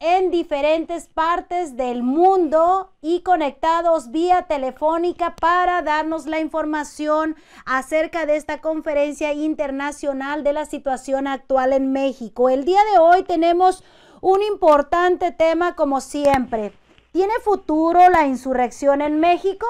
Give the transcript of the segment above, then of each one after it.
en diferentes partes del mundo y conectados vía telefónica para darnos la información acerca de esta conferencia internacional de la situación actual en México. El día de hoy tenemos un importante tema como siempre. ¿Tiene futuro la insurrección en México?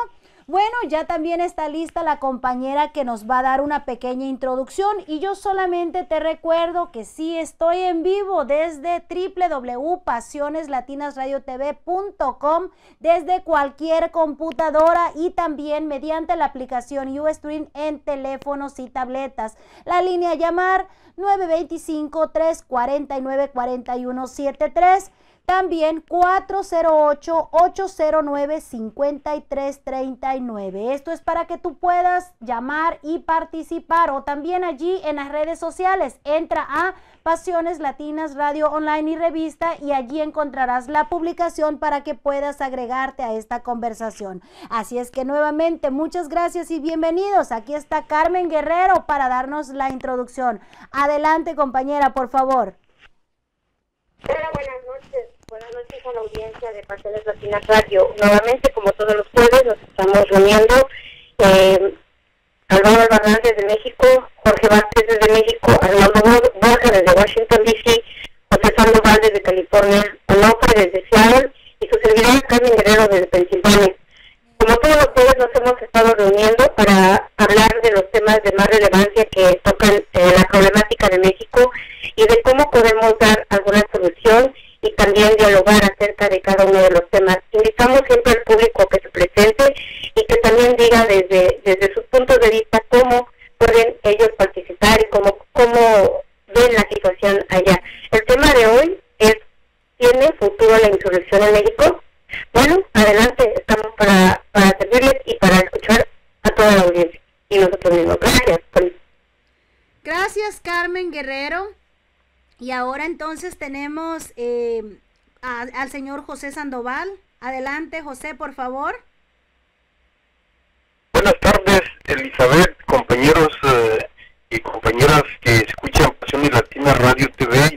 Bueno, ya también está lista la compañera que nos va a dar una pequeña introducción y yo solamente te recuerdo que sí estoy en vivo desde www.pasioneslatinasradiotv.com desde cualquier computadora y también mediante la aplicación Ustream en teléfonos y tabletas. La línea a llamar 925 349 4173 también 408-809-5339. Esto es para que tú puedas llamar y participar o también allí en las redes sociales. Entra a Pasiones Latinas Radio Online y Revista y allí encontrarás la publicación para que puedas agregarte a esta conversación. Así es que nuevamente muchas gracias y bienvenidos. Aquí está Carmen Guerrero para darnos la introducción. Adelante compañera, por favor. Hola, buenas noches. Buenas noches a la audiencia de Pasiones Latinas Radio. Nuevamente, como todos los jueves, nos estamos reuniendo. Eh, Álvaro Hernández de México, Jorge Vázquez desde México, Arnaldo Borja desde Washington, D.C., José Sandoval desde California, Onofre desde Seattle y su servidora Carmen Guerrero desde Pensilvania. Como todos los jueves nos hemos estado reuniendo para hablar de los temas de más relevancia que tocan eh, la problemática de México y de cómo podemos dar y también dialogar acerca de cada uno de los temas. Invitamos siempre al público que se presente y que también diga desde, desde sus puntos de vista cómo pueden ellos participar y cómo, cómo ven la situación allá. El tema de hoy es, ¿tiene futuro la insurrección en México? Bueno, adelante, estamos para, para servirles y para escuchar a toda la audiencia y nosotros mismos. Gracias. Gracias, Carmen Guerrero. Y ahora entonces tenemos eh, al señor José Sandoval. Adelante, José, por favor. Buenas tardes, Elizabeth, compañeros eh, y compañeras que escuchan Pasión y Latina Radio TV y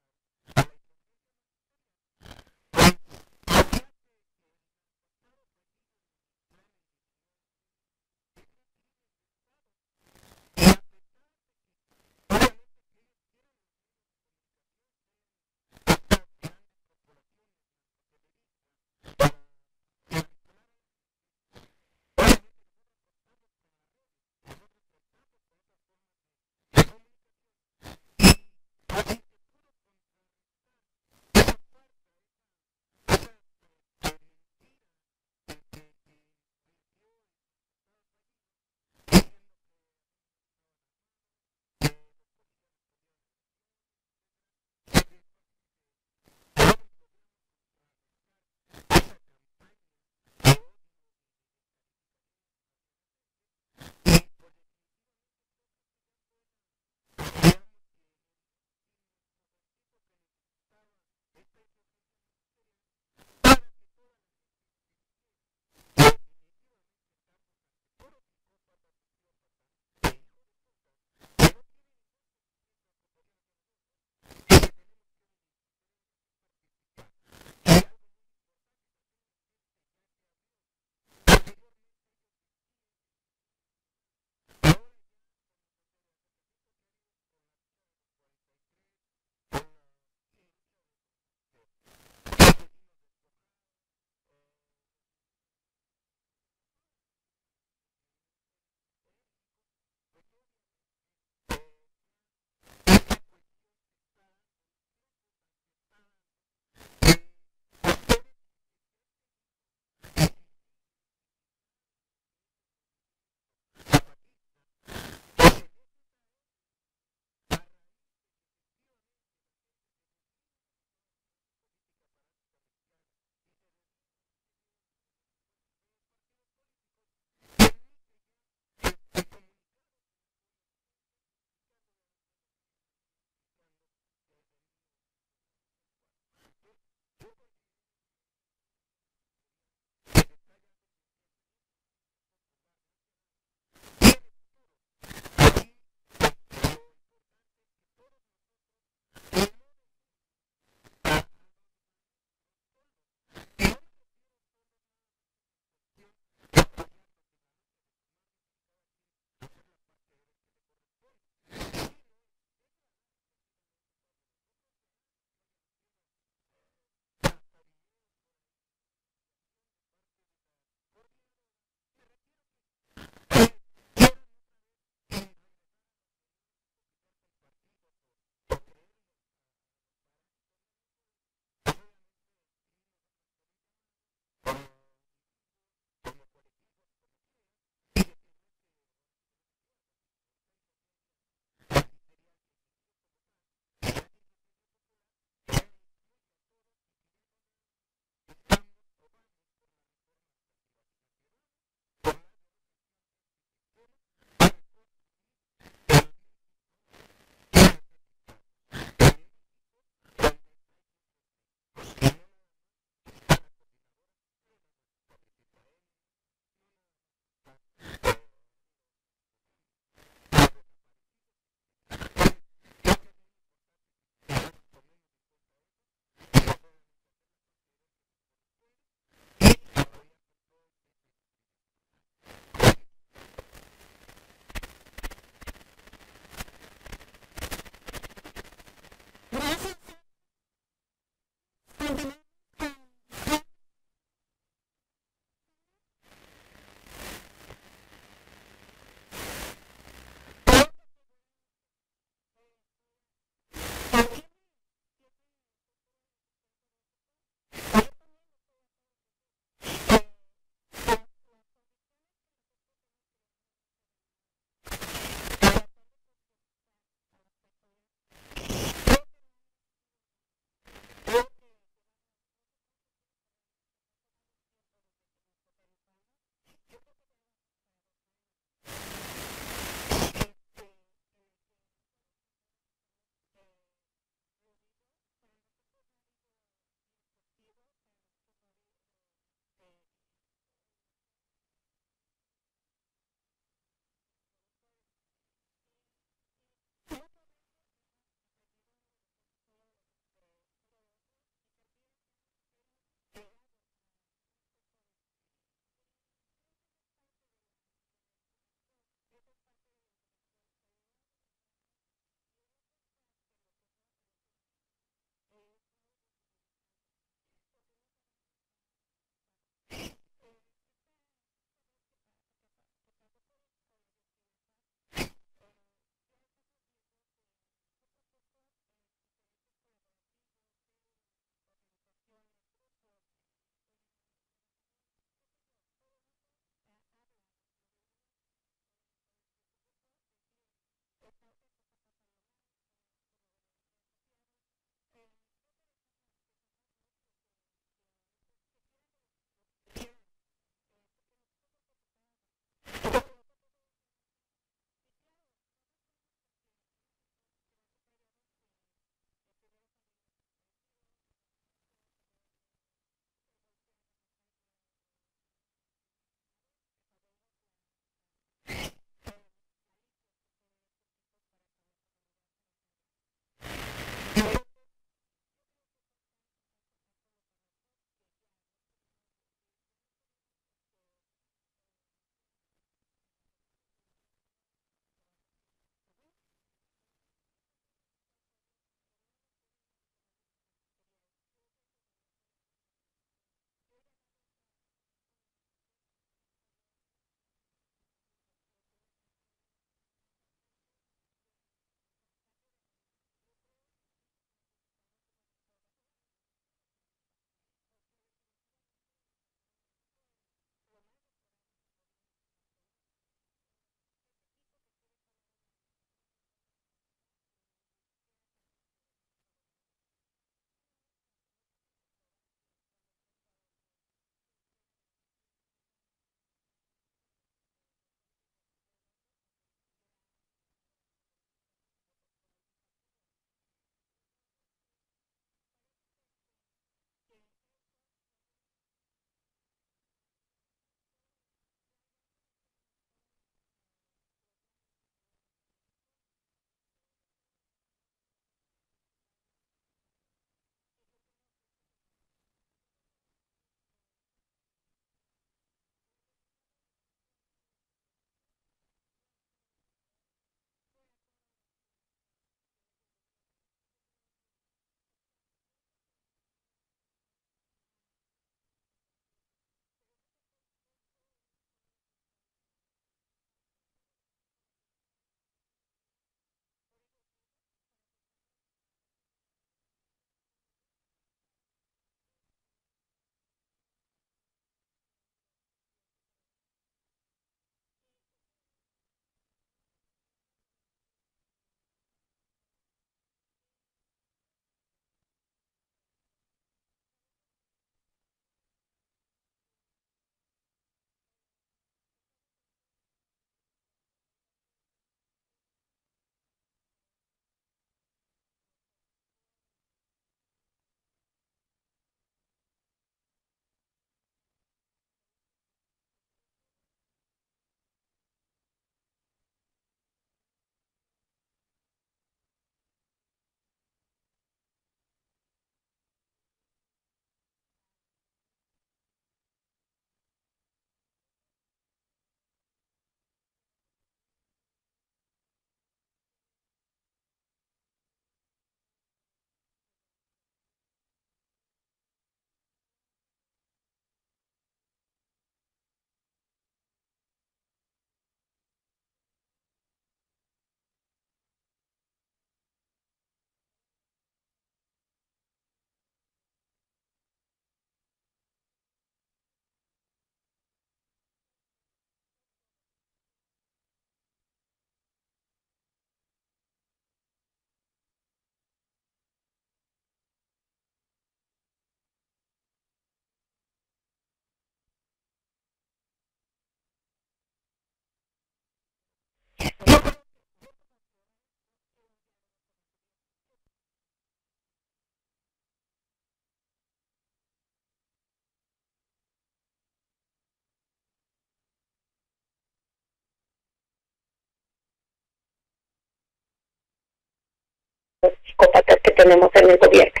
psicópatas que tenemos en el gobierno.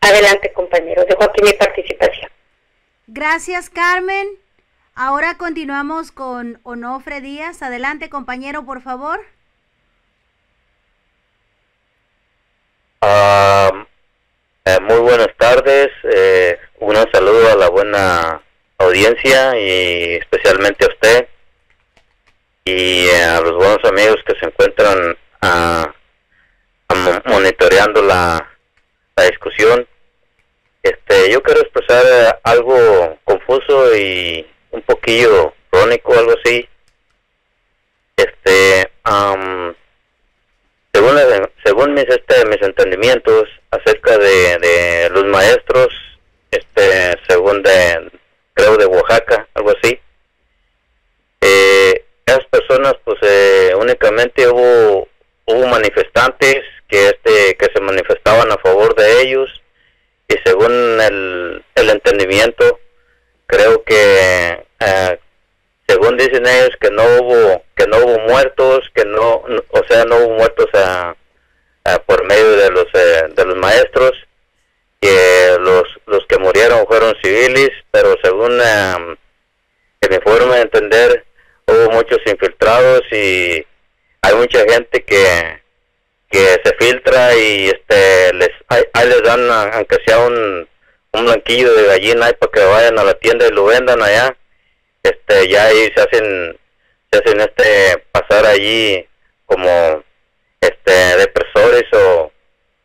Adelante, compañeros. Dejo aquí mi participación. Gracias, Carmen. Ahora continuamos con Onofre Díaz. Adelante, compañero, por favor. Uh, muy buenas tardes. Eh, un saludo a la buena audiencia y especialmente a usted y a los buenos amigos que se encuentran a, monitoreando la, la discusión. Este, yo quiero expresar algo confuso y un poquillo crónico, algo así. Este, según, según mis, este, mis entendimientos acerca de, de los maestros, este, según de, creo de Oaxaca, algo así, eh, esas personas, pues, eh, únicamente hubo, hubo manifestantes que, este, que se manifestaban a favor de ellos. Y según el, el entendimiento, creo que eh, según dicen ellos que no hubo que no hubo muertos que no, o sea no hubo muertos a, por medio de los eh, de los maestros que los los que murieron fueron civiles pero según eh, me forma de entender hubo muchos infiltrados y hay mucha gente que que se filtra y este les ahí les dan aunque sea un un blanquillo de gallina ahí para que vayan a la tienda y lo vendan allá. Este ya ahí se hacen se hacen este pasar allí como este depresores o,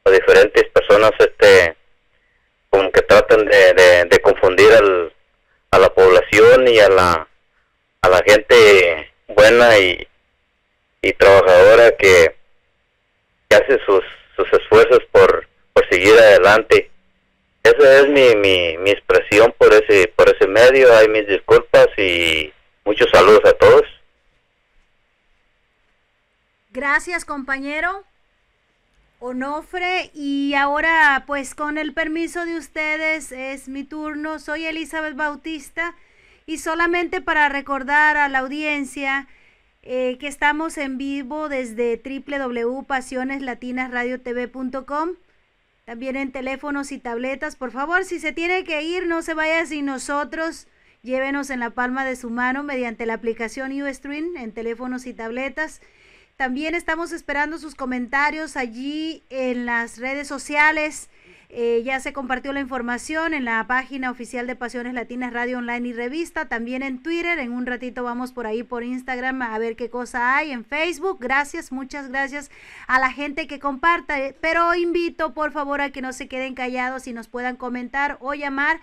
o diferentes personas este como que tratan de, de, confundir al, a la población y a la a la gente buena y, y trabajadora que, hace sus, sus esfuerzos por, por seguir adelante esa es mi, mi, mi expresión por ese, por ese medio. Hay mis disculpas y muchos saludos a todos. Gracias, compañero. Onofre, y ahora pues con el permiso de ustedes es mi turno. Soy Elizabeth Bautista y solamente para recordar a la audiencia eh, que estamos en vivo desde www.pasioneslatinasradiotv.com también en teléfonos y tabletas. Por favor, si se tiene que ir, no se vaya sin nosotros. Llévenos en la palma de su mano mediante la aplicación Ustream en teléfonos y tabletas. También estamos esperando sus comentarios allí en las redes sociales. Eh, ya se compartió la información en la página oficial de Pasiones Latinas Radio Online y Revista, también en Twitter. En un ratito vamos por ahí por Instagram a ver qué cosa hay en Facebook. Gracias, muchas gracias a la gente que comparta. Pero invito por favor a que no se queden callados y nos puedan comentar o llamar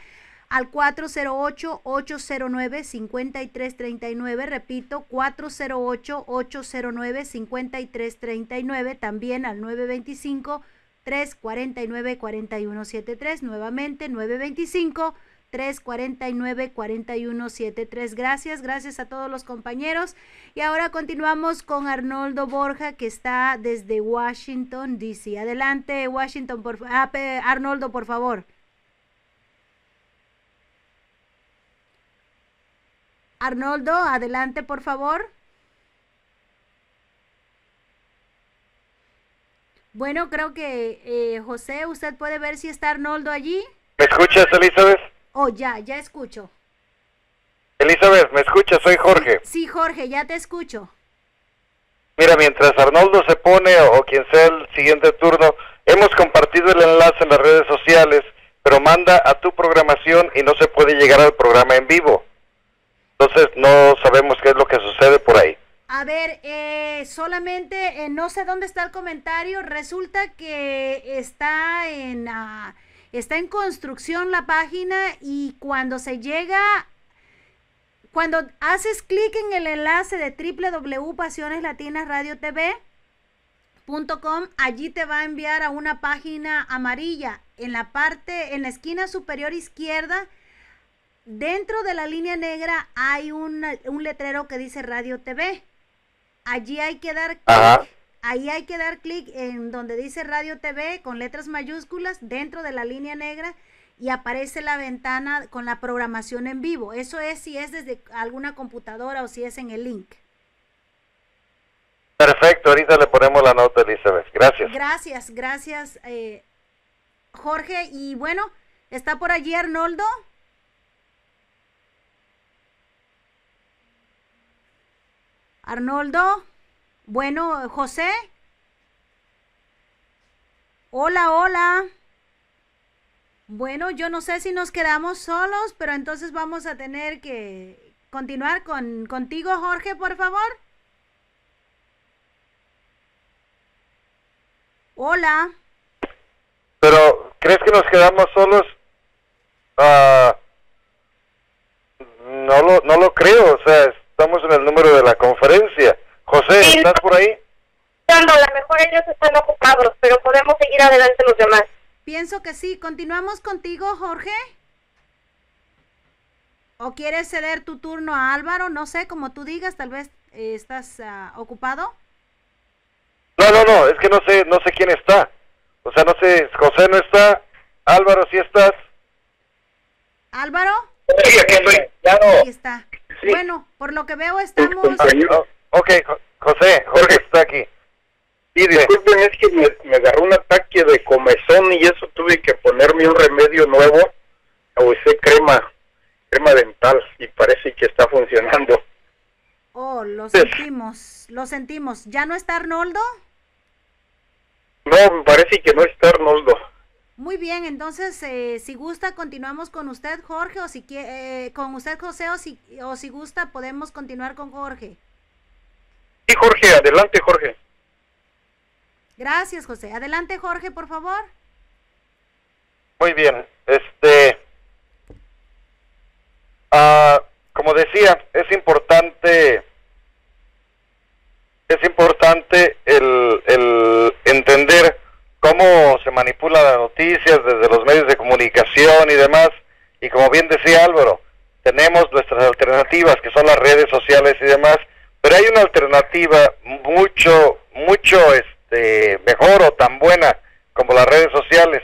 al 408-809-5339. Repito, 408-809-5339. También al 925. 349 4173 nuevamente 925 349 4173 Gracias, gracias a todos los compañeros. Y ahora continuamos con Arnoldo Borja, que está desde Washington, D.C. Adelante, Washington, por ah, Arnoldo, por favor. Arnoldo, adelante, por favor. Bueno, creo que eh, José, usted puede ver si está Arnoldo allí. ¿Me escuchas, Elizabeth? Oh, ya, ya escucho. Elizabeth, ¿me escuchas? Soy Jorge. Sí, Jorge, ya te escucho. Mira, mientras Arnoldo se pone o quien sea el siguiente turno, hemos compartido el enlace en las redes sociales, pero manda a tu programación y no se puede llegar al programa en vivo. Entonces no sabemos qué es lo que sucede por ahí. A ver, eh, solamente, eh, no sé dónde está el comentario, resulta que está en, ah, está en construcción la página y cuando se llega, cuando haces clic en el enlace de www.pasioneslatinasradiotv.com, allí te va a enviar a una página amarilla. En la parte, en la esquina superior izquierda, dentro de la línea negra hay un letrero que dice Radio TV allí hay que dar clic, ahí hay que dar clic en donde dice Radio TV con letras mayúsculas dentro de la línea negra y aparece la ventana con la programación en vivo. Eso es si es desde alguna computadora o si es en el link. Perfecto, ahorita le ponemos la nota, Elizabeth. Gracias. Gracias, gracias, eh, Jorge. Y bueno, ¿está por allí Arnoldo? Arnoldo. Bueno, José. Hola, hola. Bueno, yo no sé si nos quedamos solos, pero entonces vamos a tener que continuar con contigo, Jorge, por favor. Hola. Pero, ¿crees que nos quedamos solos? Ah, no, lo, no lo creo, o sea, estamos en el número de la conferencia. José, Sí. ¿estás por ahí? a lo mejor ellos están ocupados, pero podemos seguir adelante los demás. Pienso que sí. ¿Continuamos contigo, Jorge? ¿O quieres ceder tu turno a Álvaro? No sé, como tú digas, tal vez eh, estás ah, ocupado. No, no, no, es que no sé, no sé quién está. O sea, no sé, José no está, Álvaro sí estás. Álvaro, Sí, aquí estoy. ahí está. Sí. Bueno, por lo que veo estamos... Oh, ok, Jo- José, Jorge está aquí. Sí, disculpen, es que me, me agarró un ataque de comezón y eso tuve que ponerme un remedio nuevo. Usé crema, crema dental y parece que está funcionando. Oh, lo sentimos, lo sentimos. ¿Ya no está Arnoldo? No, me parece que no está Arnoldo. Muy bien, entonces, eh, si gusta, continuamos con usted, Jorge, o si quiere, con usted, José, o si, o si gusta, podemos continuar con Jorge. Sí, Jorge, adelante, Jorge. Gracias, José. Adelante, Jorge, por favor. Muy bien, este, ah, como decía, es importante, es importante el, el entender cómo se manipulan las noticias desde los medios de comunicación y demás, y como bien decía Álvaro, tenemos nuestras alternativas que son las redes sociales y demás, pero hay una alternativa mucho, mucho, este, mejor o tan buena como las redes sociales,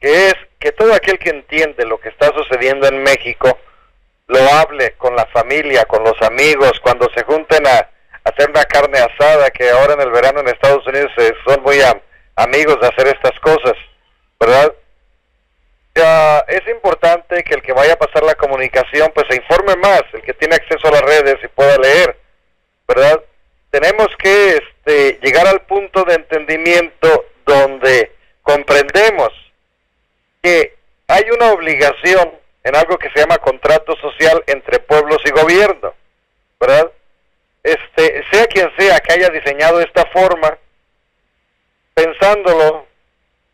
que es que todo aquel que entiende lo que está sucediendo en México lo hable con la familia, con los amigos, cuando se junten a, hacer una carne asada, que ahora en el verano en Estados Unidos son muy am- amigos de hacer estas cosas, ¿verdad? Es importante que el que vaya a pasar la comunicación pues se informe más, el que tiene acceso a las redes y pueda leer, ¿verdad? Tenemos que este, llegar al punto de entendimiento donde comprendemos que hay una obligación en algo que se llama contrato social entre pueblos y gobierno, ¿verdad? Este, sea quien sea que haya diseñado esta forma, pensándolo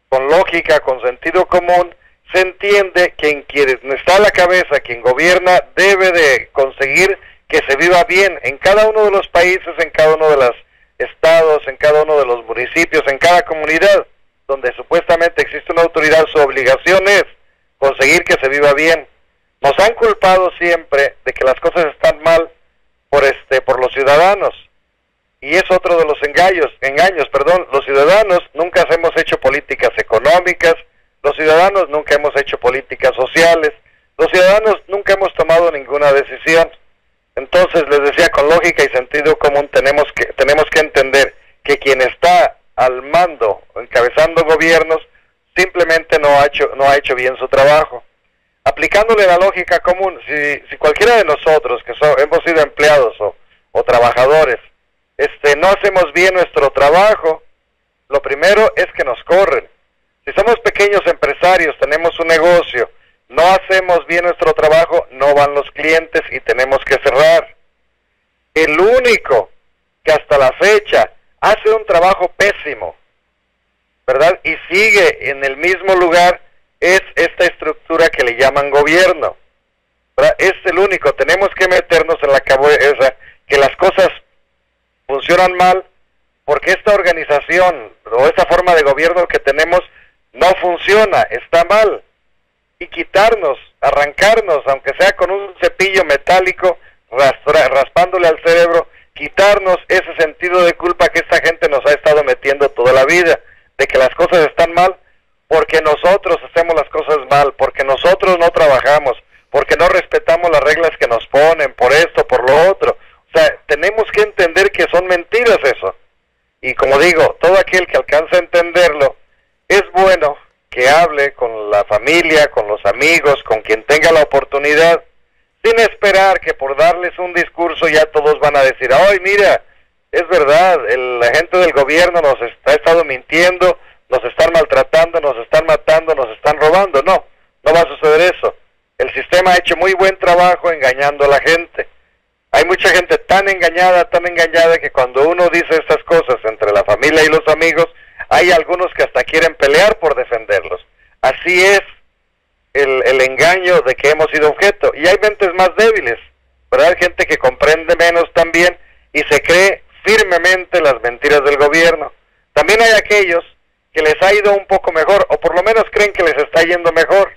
con lógica, con sentido común, se entiende que en quien está a la cabeza, quien gobierna, debe de conseguir que se viva bien en cada uno de los países, en cada uno de los estados, en cada uno de los municipios, en cada comunidad donde supuestamente existe una autoridad, su obligación es conseguir que se viva bien. Nos han culpado siempre de que las cosas están mal por este por los ciudadanos. Y es otro de los engaños, engaños, perdón, los ciudadanos nunca hemos hecho políticas económicas, los ciudadanos nunca hemos hecho políticas sociales, los ciudadanos nunca hemos tomado ninguna decisión. Entonces les decía con lógica y sentido común tenemos que tenemos que entender que quien está al mando, encabezando gobiernos, simplemente no ha hecho no ha hecho bien su trabajo. Aplicándole la lógica común, si, si cualquiera de nosotros que so- hemos sido empleados o, o trabajadores, este no hacemos bien nuestro trabajo, lo primero es que nos corren. Si somos pequeños empresarios, tenemos un negocio, no hacemos bien nuestro trabajo, no van los clientes y tenemos que cerrar. El único que hasta la fecha hace un trabajo pésimo, ¿verdad? Y sigue en el mismo lugar es esta estructura que le llaman gobierno. ¿verdad? Es el único, tenemos que meternos en la cabeza que las cosas funcionan mal porque esta organización o esta forma de gobierno que tenemos no funciona, está mal. Y quitarnos, arrancarnos, aunque sea con un cepillo metálico, rastra- raspándole al cerebro, quitarnos ese sentido de culpa que esta gente nos ha estado metiendo toda la vida, de que las cosas están mal, porque nosotros hacemos las cosas mal, porque nosotros no trabajamos, porque no respetamos las reglas que nos ponen, por esto, por lo otro. O sea, tenemos que entender que son mentiras eso. y como digo, todo aquel que alcanza a entenderlo, es bueno que hable con la familia, con los amigos, con quien tenga la oportunidad, sin esperar que por darles un discurso ya todos van a decir, ay, mira, es verdad, el, la gente del gobierno nos está, ha estado mintiendo, nos están maltratando, nos están matando, nos están robando. No, no va a suceder eso. El sistema ha hecho muy buen trabajo engañando a la gente. Hay mucha gente tan engañada, tan engañada que cuando uno dice estas cosas entre la familia y los amigos, hay algunos que hasta quieren pelear por defenderlos. Así es el, engaño de que hemos sido objeto. Y hay mentes más débiles, ¿verdad? Gente que comprende menos también y se cree firmemente las mentiras del gobierno. También hay aquellos que les ha ido un poco mejor, o por lo menos creen que les está yendo mejor,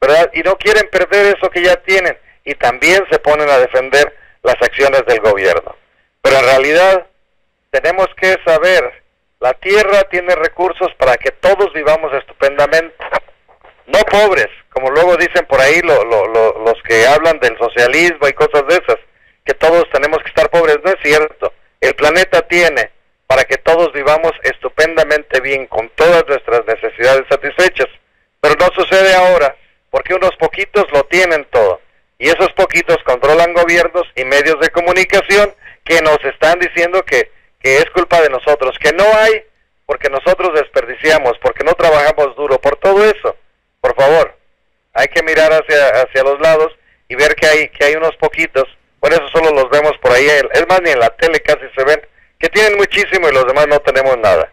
¿verdad? Y no quieren perder eso que ya tienen, y también se ponen a defender las acciones del gobierno. Pero en realidad tenemos que saber, la tierra tiene recursos para que todos vivamos estupendamente, no pobres, como luego dicen por ahí lo, lo, lo, los que hablan del socialismo y cosas de esas, que todos tenemos que estar pobres, no es cierto. El planeta tiene para que todos vivamos estupendamente bien con todas nuestras necesidades satisfechas. Pero no sucede ahora porque unos poquitos lo tienen. Y esos poquitos controlan gobiernos y medios de comunicación que nos están diciendo que, que es culpa de nosotros, que no hay porque nosotros desperdiciamos, porque no trabajamos duro, por todo eso. Por favor, hay que mirar hacia, hacia los lados y ver que hay, que hay unos poquitos por eso solo los vemos por ahí. Es más, ni en la tele casi se ven, que tienen muchísimo y los demás no tenemos nada.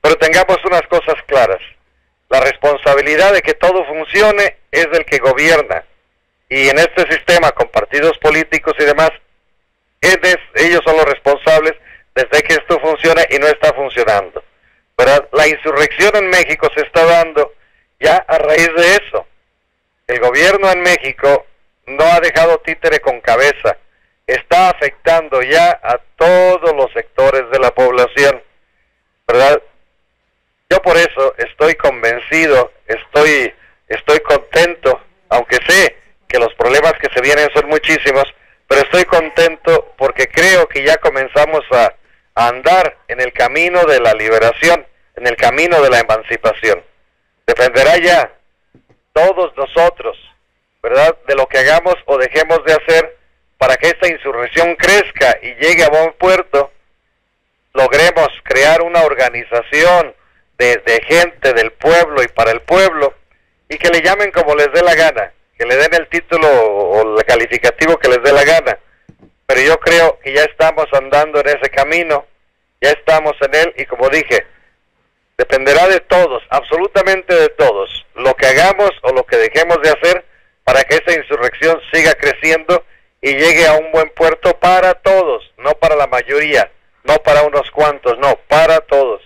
Pero tengamos unas cosas claras. La responsabilidad de que todo funcione es del que gobierna. Y en este sistema, con partidos políticos y demás, ellos son los responsables desde que esto funcione y no está funcionando. Pero la insurrección en México se está dando ya a raíz de eso. El gobierno en México no ha dejado títere con cabeza, está afectando ya a todos los sectores de la población, ¿verdad? Yo por eso estoy convencido, estoy, estoy contento, aunque sé que los problemas que se vienen son muchísimos, pero estoy contento porque creo que ya comenzamos a, andar en el camino de la liberación, en el camino de la emancipación. Dependerá ya todos nosotros, ¿verdad? De lo que hagamos o dejemos de hacer para que esta insurrección crezca y llegue a buen puerto, logremos crear una organización de, de gente del pueblo y para el pueblo y que le llamen como les dé la gana, le den el título o el calificativo que les dé la gana. Pero yo creo que ya estamos andando en ese camino, ya estamos en él y como dije, dependerá de todos, absolutamente de todos, lo que hagamos o lo que dejemos de hacer para que esa insurrección siga creciendo y llegue a un buen puerto para todos, no para la mayoría, no para unos cuantos, no, para todos.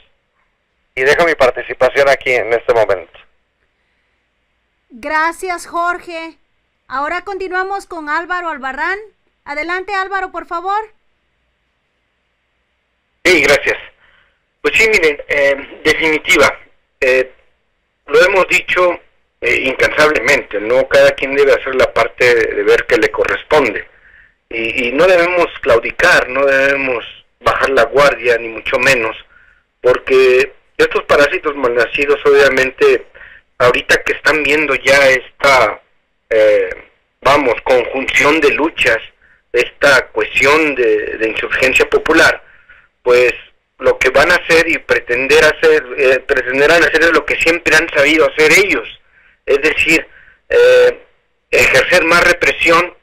Y dejo mi participación aquí en este momento. Gracias, Jorge. Ahora continuamos con Álvaro Albarrán. Adelante, Álvaro, por favor. Sí, gracias. Pues sí, miren, eh, definitiva, eh, lo hemos dicho eh, incansablemente, ¿no? Cada quien debe hacer la parte de, ver que le corresponde. Y, y, no debemos claudicar, no debemos bajar la guardia, ni mucho menos, porque estos parásitos malnacidos, obviamente, ahorita que están viendo ya esta, eh, vamos, conjunción de luchas, esta cuestión de, de insurgencia popular, pues lo que van a hacer y pretender hacer, eh, pretenderán hacer es lo que siempre han sabido hacer ellos, es decir, eh, ejercer más represión,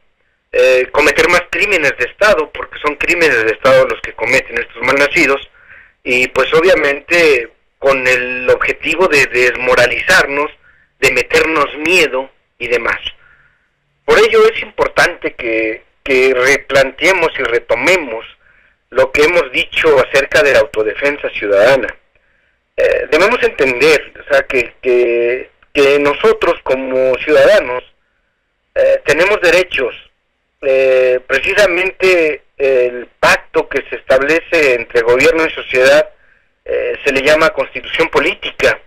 eh, cometer más crímenes de Estado, porque son crímenes de Estado los que cometen estos malnacidos, y pues obviamente con el objetivo de desmoralizarnos, de meternos miedo y demás. Por ello es importante que, que replanteemos y retomemos lo que hemos dicho acerca de la autodefensa ciudadana. Eh, debemos entender, o sea, que, nosotros como ciudadanos eh, tenemos derechos. Eh, precisamente el pacto que se establece entre gobierno y sociedad eh, se le llama constitución política.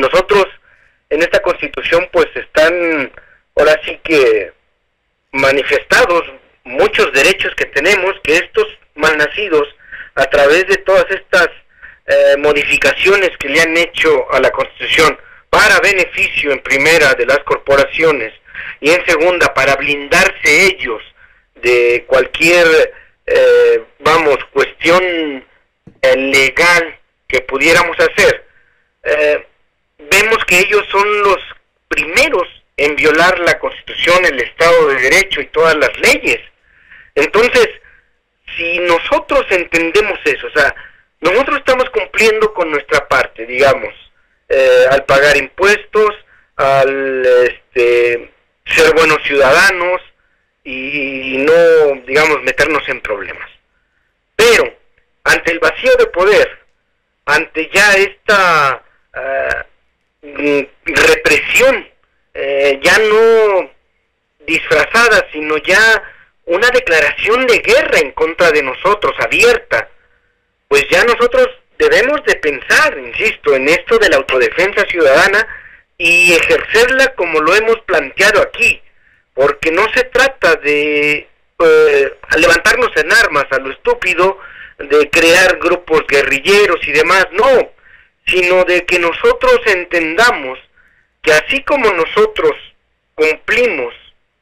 Nosotros en esta constitución pues están ahora sí que manifestados muchos derechos que tenemos que estos malnacidos a través de todas estas eh, modificaciones que le han hecho a la Constitución para beneficio en primera de las corporaciones y en segunda para blindarse ellos de cualquier, eh, vamos, cuestión eh, legal que pudiéramos hacer, vemos que ellos son los primeros en violar la Constitución, el Estado de Derecho y todas las leyes. Entonces, si nosotros entendemos eso, o sea, nosotros estamos cumpliendo con nuestra parte, digamos, eh, al pagar impuestos, al este, ser buenos ciudadanos y, no, digamos, meternos en problemas. Pero, ante el vacío de poder, ante ya esta ah, mm, represión, eh, ya no disfrazada, sino ya una declaración de guerra en contra de nosotros, abierta, pues ya nosotros debemos de pensar, insisto, en esto de la autodefensa ciudadana y ejercerla como lo hemos planteado aquí, porque no se trata de eh, levantarnos en armas a lo estúpido, de crear grupos guerrilleros y demás, no, sino de que nosotros entendamos que así como nosotros cumplimos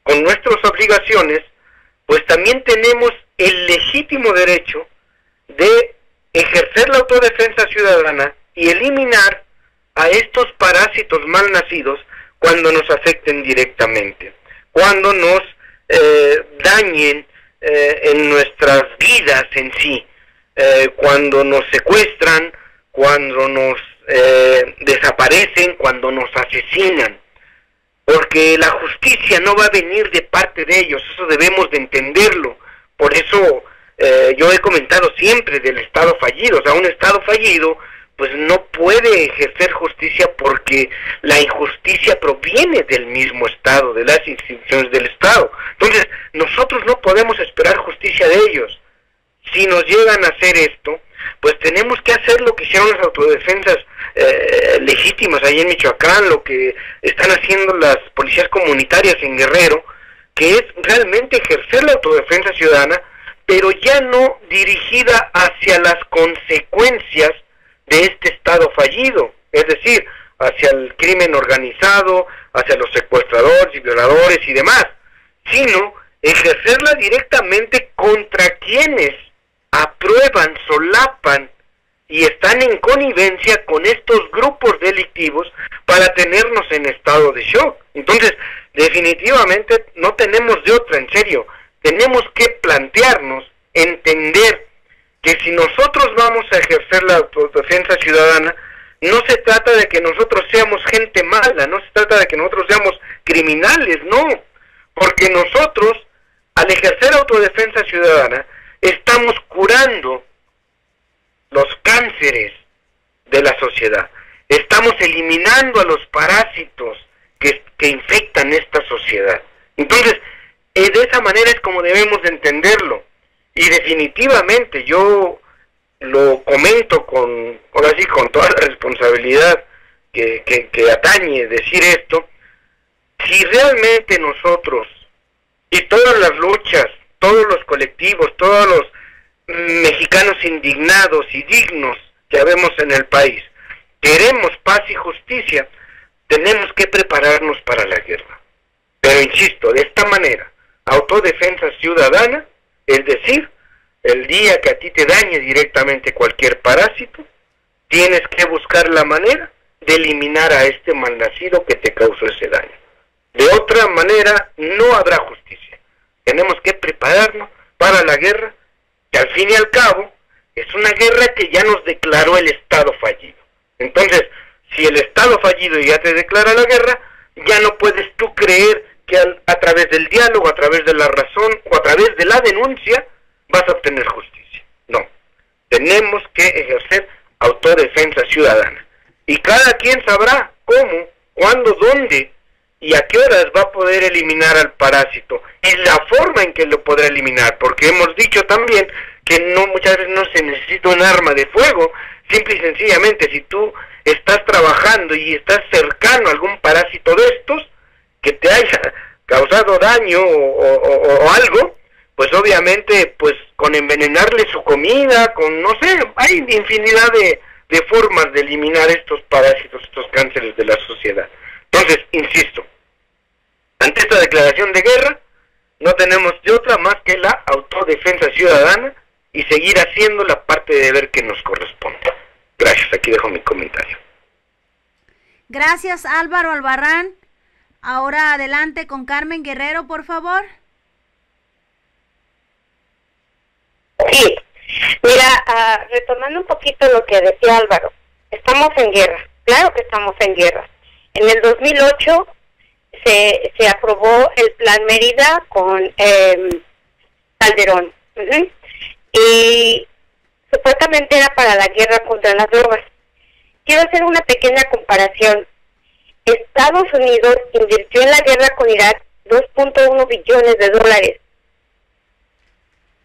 con nuestras obligaciones, pues también tenemos el legítimo derecho de ejercer la autodefensa ciudadana y eliminar a estos parásitos mal nacidos cuando nos afecten directamente, cuando nos eh, dañen eh, en nuestras vidas en sí, eh, cuando nos secuestran, cuando nos desaparecen, cuando nos asesinan porque la justicia no va a venir de parte de ellos, eso debemos de entenderlo. Por eso eh, yo he comentado siempre del Estado fallido, o sea, un Estado fallido pues no puede ejercer justicia porque la injusticia proviene del mismo Estado, de las instituciones del Estado. Entonces, nosotros no podemos esperar justicia de ellos. Si nos llegan a hacer esto, pues tenemos que hacer lo que hicieron las autodefensas eh, legítimas ahí en Michoacán, lo que están haciendo las policías comunitarias en Guerrero, que es realmente ejercer la autodefensa ciudadana, pero ya no dirigida hacia las consecuencias de este Estado fallido, es decir, hacia el crimen organizado, hacia los secuestradores y violadores y demás, sino ejercerla directamente contra quienes aprueban, solapan y están en connivencia con estos grupos delictivos para tenernos en estado de shock. Entonces, definitivamente no tenemos de otra, en serio, tenemos que plantearnos, entender que si nosotros vamos a ejercer la autodefensa ciudadana, no se trata de que nosotros seamos gente mala, no se trata de que nosotros seamos criminales, no, porque nosotros, al ejercer autodefensa ciudadana, estamos curando los cánceres de la sociedad. Estamos eliminando a los parásitos que, infectan esta sociedad. Entonces, eh, de esa manera es como debemos entenderlo. Y definitivamente yo lo comento con, ahora sí, con toda la responsabilidad que, que atañe decir esto, si realmente nosotros y todas las luchas todos los colectivos, todos los mexicanos indignados y dignos que habemos en el país, queremos paz y justicia, tenemos que prepararnos para la guerra. Pero insisto, de esta manera, autodefensa ciudadana, es decir, el día que a ti te dañe directamente cualquier parásito, tienes que buscar la manera de eliminar a este malnacido que te causó ese daño. De otra manera, no habrá justicia tenemos que prepararnos para la guerra, que al fin y al cabo es una guerra que ya nos declaró el Estado fallido. Entonces, si el Estado fallido ya te declara la guerra, ya no puedes tú creer que a través del diálogo, a través de la razón o a través de la denuncia vas a obtener justicia. No, tenemos que ejercer autodefensa ciudadana. Y cada quien sabrá cómo, cuándo, dónde y a qué horas va a poder eliminar al parásito y la forma en que lo podrá eliminar, porque hemos dicho también que no muchas veces no se necesita un arma de fuego, simple y sencillamente si tú estás trabajando y estás cercano a algún parásito de estos que te haya causado daño o, algo, pues obviamente, pues con envenenarle su comida, con, no sé, hay infinidad de, de formas de eliminar estos parásitos, estos cánceres de la sociedad. Entonces, insisto, ante esta declaración de guerra, no tenemos de otra más que la autodefensa ciudadana y seguir haciendo la parte de deber que nos corresponde. Gracias, aquí dejo mi comentario. Gracias Álvaro Albarrán. Ahora adelante con Carmen Guerrero, por favor. Sí, mira, uh, retomando un poquito lo que decía Álvaro, estamos en guerra, claro que estamos en guerra. En el 2008 se, se aprobó el Plan Mérida con eh, Calderón. Y supuestamente era para la guerra contra las drogas. Quiero hacer una pequeña comparación. Estados Unidos invirtió en la guerra con Irak 2.1 billones de dólares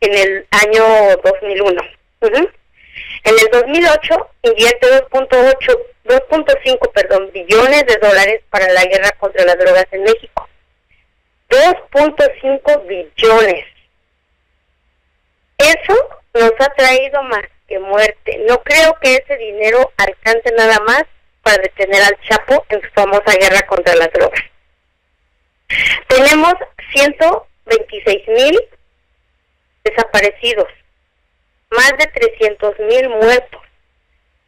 en el año 2001. En el 2008 invierte 2.8 2.5 perdón billones de dólares para la guerra contra las drogas en México. 2.5 billones. Eso nos ha traído más que muerte. No creo que ese dinero alcance nada más para detener al Chapo en su famosa guerra contra las drogas. Tenemos 126 mil desaparecidos, más de 300 mil muertos.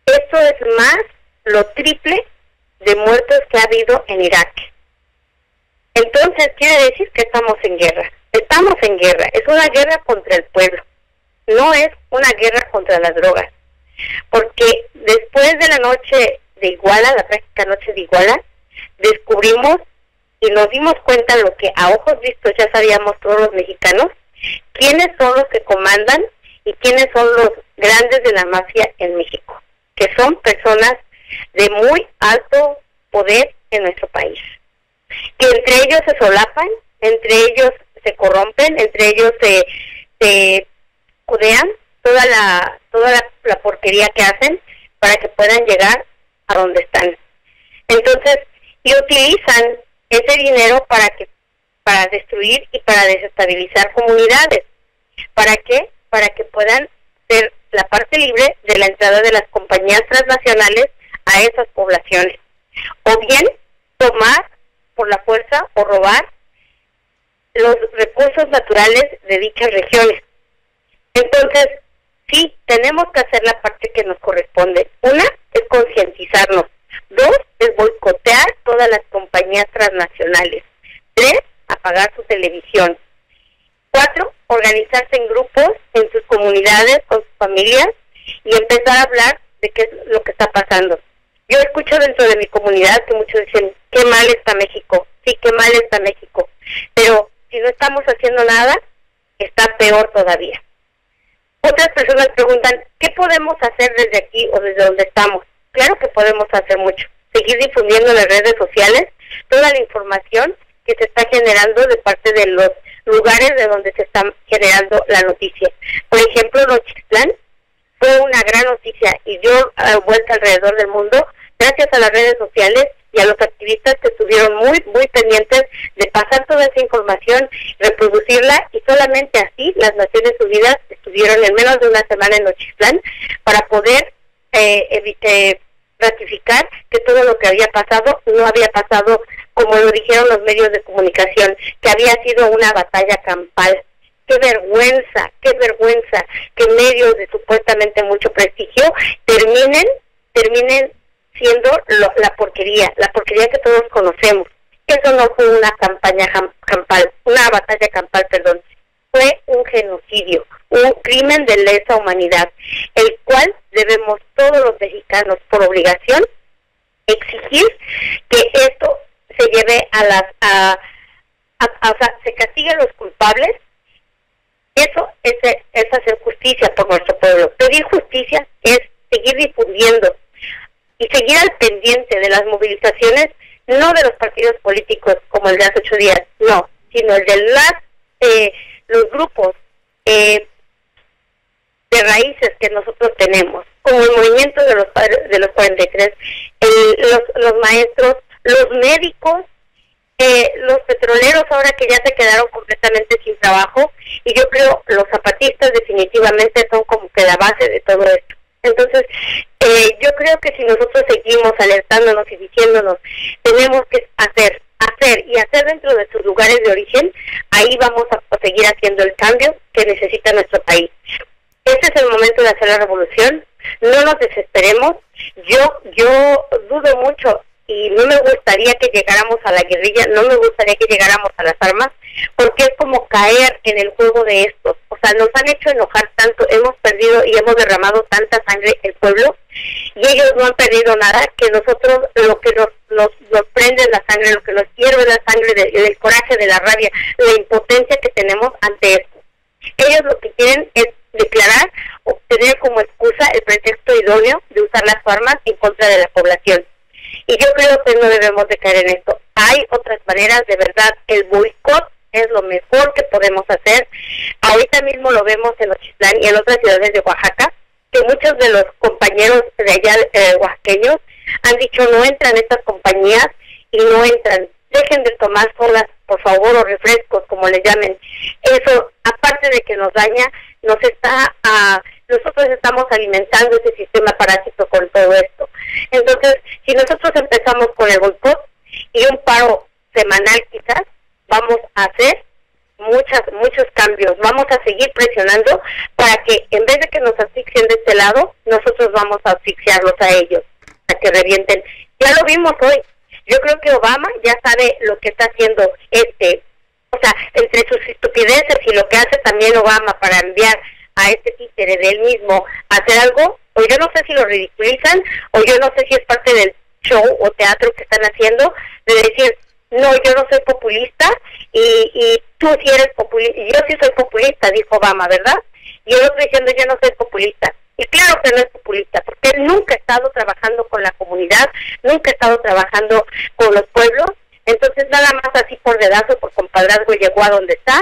Eso es más lo triple de muertos que ha habido en Irak. Entonces quiere decir que estamos en guerra. Estamos en guerra. Es una guerra contra el pueblo. No es una guerra contra las drogas. Porque después de la noche de Iguala, la práctica noche de Iguala, descubrimos y nos dimos cuenta lo que a ojos vistos ya sabíamos todos los mexicanos, quiénes son los que comandan y quiénes son los grandes de la mafia en México, que son personas de muy alto poder en nuestro país. Que entre ellos se solapan, entre ellos se corrompen, entre ellos se, se cudean toda la toda la, porquería que hacen para que puedan llegar a donde están. Entonces, y utilizan ese dinero para que para destruir y para desestabilizar comunidades. ¿Para qué? Para que puedan ser la parte libre de la entrada de las compañías transnacionales a esas poblaciones. O bien tomar por la fuerza o robar los recursos naturales de dichas regiones. Entonces, sí, tenemos que hacer la parte que nos corresponde. Una es concientizarnos. Dos es boicotear todas las compañías transnacionales. Tres, apagar su televisión. Cuatro, organizarse en grupos, en sus comunidades, con sus familias y empezar a hablar de qué es lo que está pasando. Yo escucho dentro de mi comunidad que muchos dicen, qué mal está México, sí, qué mal está México, pero si no estamos haciendo nada, está peor todavía. Otras personas preguntan, ¿qué podemos hacer desde aquí o desde donde estamos? Claro que podemos hacer mucho. Seguir difundiendo en las redes sociales toda la información que se está generando de parte de los lugares de donde se está generando la noticia. Por ejemplo, Nochitlán fue una gran noticia y dio vuelta alrededor del mundo gracias a las redes sociales y a los activistas que estuvieron muy, muy pendientes de pasar toda esa información, reproducirla y solamente así las Naciones Unidas estuvieron en menos de una semana en Nochistlán para poder eh, ratificar que todo lo que había pasado no había pasado como lo dijeron los medios de comunicación, que había sido una batalla campal qué vergüenza, qué vergüenza que medios de supuestamente mucho prestigio terminen, terminen siendo la porquería, la porquería que todos conocemos. Eso no fue una campaña campal, una batalla campal, perdón, fue un genocidio, un crimen de lesa humanidad, el cual debemos todos los mexicanos por obligación exigir que esto se lleve a las a, o sea, se castigue a los culpables eso es, es hacer justicia por nuestro pueblo. Pedir justicia es seguir difundiendo y seguir al pendiente de las movilizaciones, no de los partidos políticos como el de hace ocho días, no, sino el de las, eh, los grupos eh, de raíces que nosotros tenemos, como el movimiento de los padres de los 43, el, los, los maestros, los médicos eh, los petroleros ahora que ya se quedaron completamente sin trabajo y yo creo los zapatistas definitivamente son como que la base de todo esto. Entonces, eh, yo creo que si nosotros seguimos alertándonos y diciéndonos, tenemos que hacer, hacer y hacer dentro de sus lugares de origen, ahí vamos a seguir haciendo el cambio que necesita nuestro país. Este es el momento de hacer la revolución, no nos desesperemos. Yo, yo dudo mucho y no me gustaría que llegáramos a la guerrilla, no me gustaría que llegáramos a las armas, porque es como caer en el juego de estos. O sea, nos han hecho enojar tanto, hemos perdido y hemos derramado tanta sangre el pueblo, y ellos no han perdido nada, que nosotros lo que nos, nos, nos prende la sangre, lo que nos hierve la sangre del coraje, de la rabia, la impotencia que tenemos ante esto. Ellos lo que quieren es declarar, obtener como excusa el pretexto idóneo de usar las armas en contra de la población y yo creo que no debemos de caer en esto. Hay otras maneras, de verdad, el boicot es lo mejor que podemos hacer. Ahorita mismo lo vemos en Ochitlán y en otras ciudades de Oaxaca, que muchos de los compañeros de allá eh, oaxaqueños han dicho no entran estas compañías y no entran. Dejen de tomar solas, por favor, o refrescos, como les llamen. Eso, aparte de que nos daña, nos está a nosotros estamos alimentando ese sistema parásito con todo esto. Entonces, si nosotros empezamos con el boicot y un paro semanal quizás, vamos a hacer muchas muchos cambios. Vamos a seguir presionando para que en vez de que nos asfixien de este lado, nosotros vamos a asfixiarlos a ellos, a que revienten. Ya lo vimos hoy. Yo creo que Obama ya sabe lo que está haciendo este, o sea, entre sus estupideces y lo que hace también Obama para enviar a este títere de él mismo hacer algo, o yo no sé si lo ridiculizan, o yo no sé si es parte del show o teatro que están haciendo, de decir, no, yo no soy populista y, y tú sí eres populista, yo sí soy populista, dijo Obama, ¿verdad? Y otro diciendo, yo no soy populista. Y claro que no es populista, porque él nunca ha estado trabajando con la comunidad, nunca ha estado trabajando con los pueblos, entonces, nada más así por dedazo, por compadrazgo, llegó a donde está.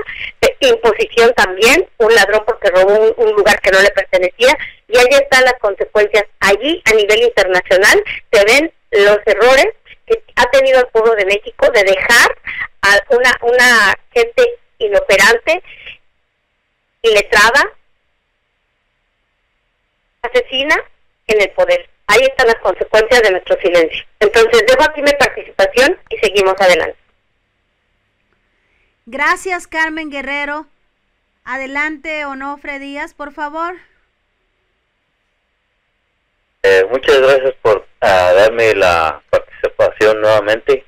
imposición también, un ladrón porque robó un, lugar que no le pertenecía. Y ahí están las consecuencias. Allí, a nivel internacional, se ven los errores que ha tenido el pueblo de México de dejar a una, una gente inoperante, iletrada, asesina en el poder ahí están las consecuencias de nuestro silencio. Entonces, dejo aquí mi participación y seguimos adelante. Gracias, Carmen Guerrero. Adelante, Onofre Díaz, por favor. Eh, muchas gracias por ah, darme la participación nuevamente.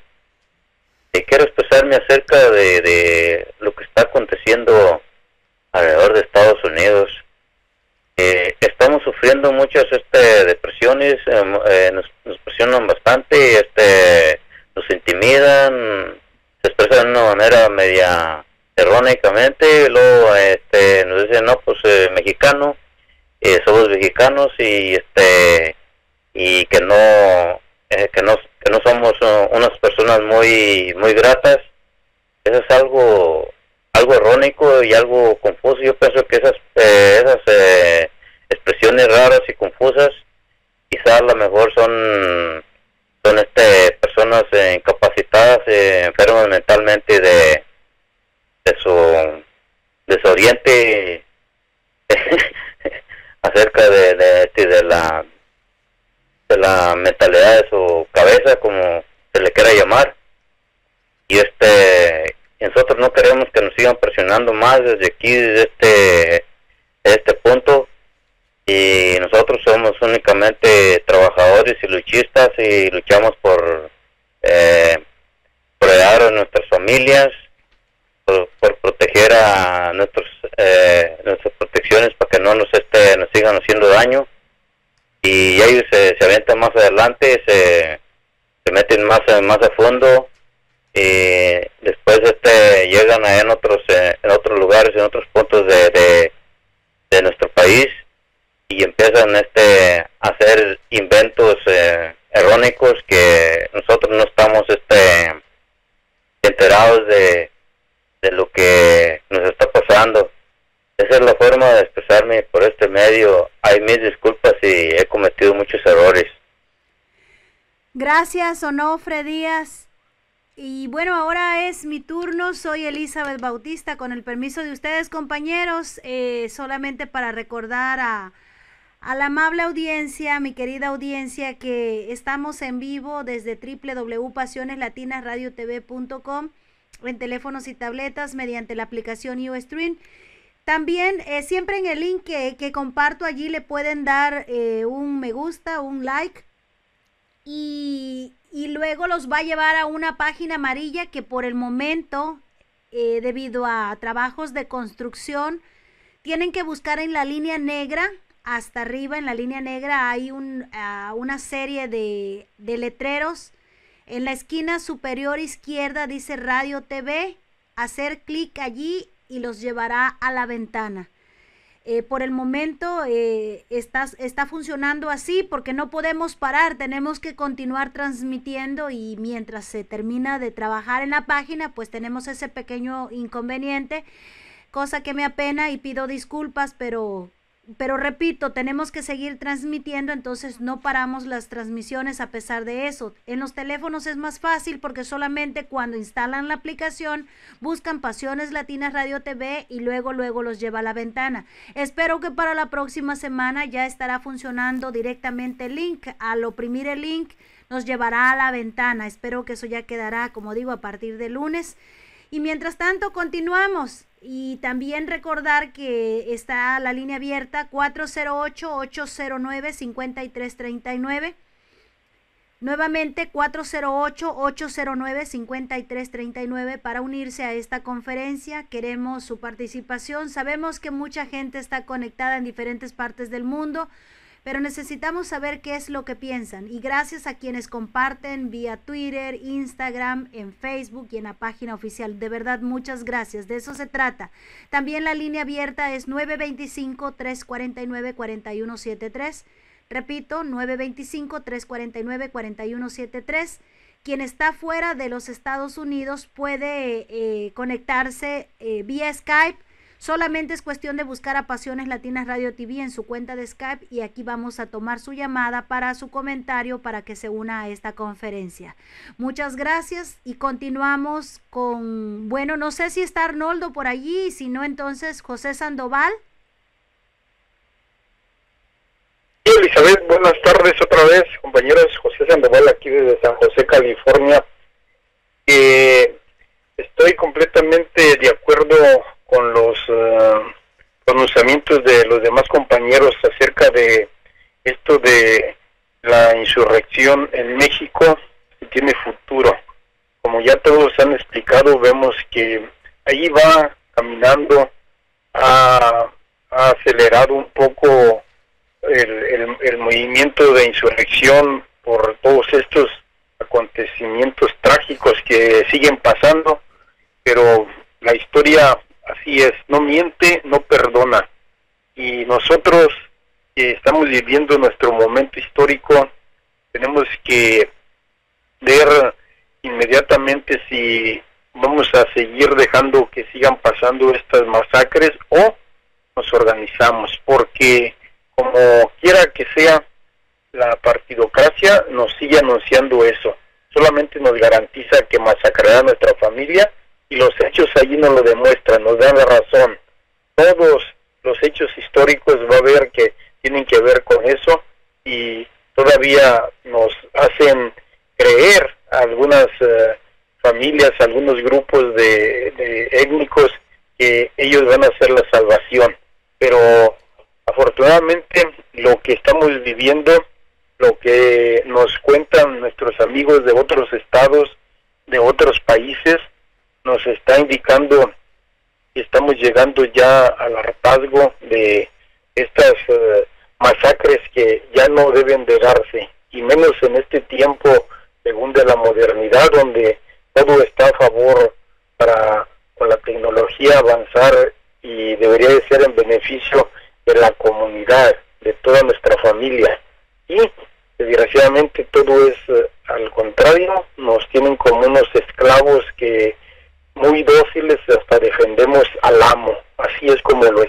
Eh, quiero expresarme acerca de, de lo que está aconteciendo alrededor de Estados Unidos eh, estamos sufriendo muchas em, eh, nos, presionan bastante, este, nos intimidan, se expresan de una manera media erróneamente, luego este, nos dicen, no, pues eh, mexicano, eh, somos mexicanos y este y que no que no que no somos unas personas muy muy gratas eso es algo algo errónico y algo confuso. Yo pienso que esas, eh, esas eh, expresiones raras y confusas quizás a lo mejor son son este personas incapacitadas, eh, enfermas mentalmente de, de su desoriente acerca de, de, de, la de la mentalidad de su cabeza como se le quiera llamar y este nosotros no queremos que nos sigan presionando más desde aquí, desde este, este punto. Y nosotros somos únicamente trabajadores y luchistas y luchamos por, eh, a nuestras familias, por, proteger a nuestros, eh, nuestras protecciones para que no nos, este, nos sigan haciendo daño. Y ellos se, se avientan más adelante, se, se meten más, más a fondo y después este llegan a en otros eh, en otros lugares en otros puntos de, de, nuestro país y empiezan este a hacer inventos eh, errónicos que nosotros no estamos este enterados de, de lo que nos está pasando esa es la forma de expresarme por este medio hay mis disculpas y he cometido muchos errores gracias Onofre Díaz Y bueno, ahora es mi turno. Soy Elizabeth Bautista. Con el permiso de ustedes, compañeros, eh, solamente para recordar a, a la amable audiencia, mi querida audiencia, que estamos en vivo desde www.pasioneslatinasradiotv.com en teléfonos y tabletas mediante la aplicación UStream. También eh, siempre en el link que, comparto allí le pueden dar eh, un me gusta, un like y, y luego los va a llevar a una página amarilla que por el momento, eh, debido a trabajos de construcción, tienen que buscar en la línea negra, hasta arriba en la línea negra hay un, uh, una serie de, de letreros. En la esquina superior izquierda dice Radio TV, hacer clic allí y los llevará a la ventana. Eh, por el momento eh, está, está funcionando así porque no podemos parar, tenemos que continuar transmitiendo y mientras se termina de trabajar en la página, pues tenemos ese pequeño inconveniente, cosa que me apena y pido disculpas, pero pero repito, tenemos que seguir transmitiendo, entonces no paramos las transmisiones a pesar de eso. En los teléfonos es más fácil porque solamente cuando instalan la aplicación buscan Pasiones Latinas Radio TV y luego luego los lleva a la ventana. Espero que para la próxima semana ya estará funcionando directamente el link. Al oprimir el link nos llevará a la ventana. Espero que eso ya quedará, como digo, a partir de lunes. Y mientras tanto, continuamos. Y también recordar que está la línea abierta 408-809-5339. Nuevamente 408-809-5339 para unirse a esta conferencia. Queremos su participación. Sabemos que mucha gente está conectada en diferentes partes del mundo pero necesitamos saber qué es lo que piensan. Y gracias a quienes comparten vía Twitter, Instagram, en Facebook y en la página oficial. De verdad, muchas gracias. De eso se trata. También la línea abierta es 925-349-4173. Repito, 925-349-4173. Quien está fuera de los Estados Unidos puede eh, conectarse eh, vía Skype Solamente es cuestión de buscar a Pasiones Latinas Radio TV en su cuenta de Skype y aquí vamos a tomar su llamada para su comentario para que se una a esta conferencia. Muchas gracias y continuamos con, bueno, no sé si está Arnoldo por allí, si no entonces José Sandoval. Elizabeth, buenas tardes otra vez, compañeros. José Sandoval aquí desde San José, California. Eh, estoy completamente de acuerdo con los uh, pronunciamientos de los demás compañeros acerca de esto de la insurrección en México que tiene futuro. Como ya todos han explicado, vemos que ahí va caminando, ha, ha acelerado un poco el, el, el movimiento de insurrección por todos estos acontecimientos trágicos que siguen pasando, pero la historia así es, no miente, no perdona. Y nosotros que estamos viviendo nuestro momento histórico, tenemos que ver inmediatamente si vamos a seguir dejando que sigan pasando estas masacres o nos organizamos, porque como quiera que sea, la partidocracia nos sigue anunciando eso. Solamente nos garantiza que masacrará a nuestra familia y los hechos allí nos lo demuestran, nos dan la razón. Todos los hechos históricos va a ver que tienen que ver con eso y todavía nos hacen creer algunas uh, familias, algunos grupos de, de étnicos que ellos van a ser la salvación. Pero afortunadamente lo que estamos viviendo, lo que nos cuentan nuestros amigos de otros estados, de otros países, nos está indicando que estamos llegando ya al hartazgo de estas uh, masacres que ya no deben de darse, y menos en este tiempo, según de la modernidad, donde todo está a favor para con la tecnología avanzar y debería de ser en beneficio de la comunidad, de toda nuestra familia. Y desgraciadamente todo es uh, al contrario, nos tienen como unos esclavos que muy dóciles hasta defendemos al amo. Así es como lo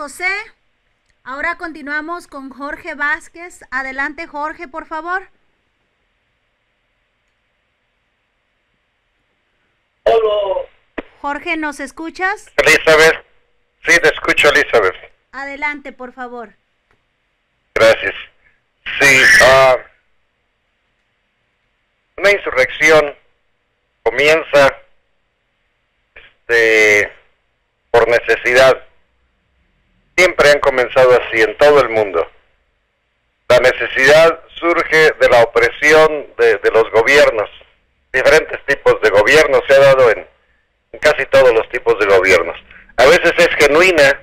José. Ahora continuamos con Jorge Vázquez. Adelante, Jorge, por favor. Hola. Jorge, ¿nos escuchas? Elizabeth. Sí, te escucho, Elizabeth. Adelante, por favor. Gracias. Sí, uh, una insurrección comienza este, por necesidad. Siempre han comenzado así en todo el mundo. La necesidad surge de la opresión de, los gobiernos. Diferentes tipos de gobiernos se ha dado en, casi todos los tipos de gobiernos a veces es genuina,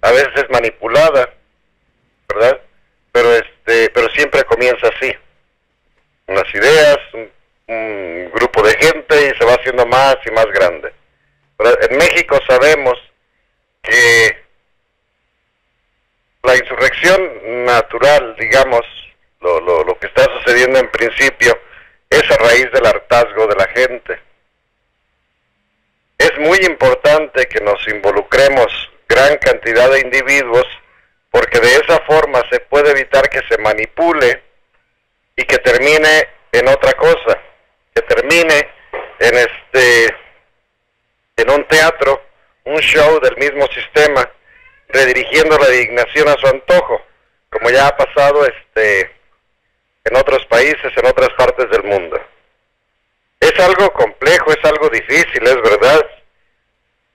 a veces es manipulada, ¿verdad? Pero este, pero siempre comienza así. Unas ideas, un, grupo de gente y se va haciendo más y más grande. en México sabemos que la insurrección natural, digamos, lo, lo, lo que está sucediendo en principio, es a raíz del hartazgo de la gente. Es muy importante que nos involucremos gran cantidad de individuos porque de esa forma se puede evitar que se manipule y que termine en otra cosa, que termine en este en un teatro, un show del mismo sistema, redirigiendo la dignación a su antojo, como ya ha pasado este en otros países, en otras partes del mundo. Es algo complejo, es algo difícil, es verdad.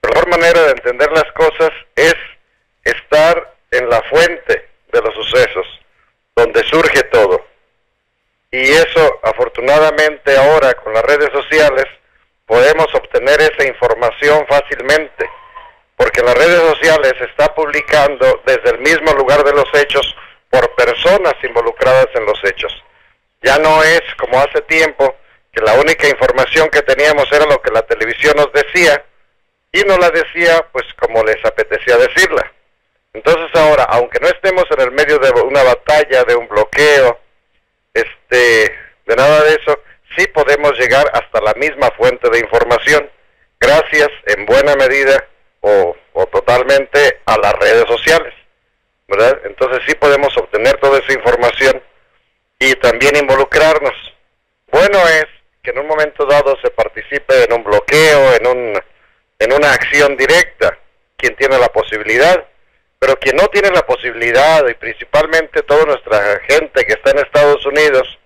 La mejor manera de entender las cosas es estar en la fuente de los sucesos, donde surge todo. Y eso, afortunadamente ahora con las redes sociales, podemos obtener esa información fácilmente, porque las redes sociales está publicando desde el mismo lugar de los hechos por personas involucradas en los hechos. Ya no es como hace tiempo, que la única información que teníamos era lo que la televisión nos decía y no la decía pues como les apetecía decirla. Entonces ahora, aunque no estemos en el medio de una batalla, de un bloqueo, este, de nada de eso, sí podemos llegar hasta la misma fuente de información, gracias en buena medida o, o totalmente a las redes sociales, ¿verdad? Entonces sí podemos obtener toda esa información y también involucrarnos. Bueno es que en un momento dado se participe en un bloqueo, en, un, en una acción directa, quien tiene la posibilidad, pero quien no tiene la posibilidad, y principalmente toda nuestra gente que está en Estados Unidos,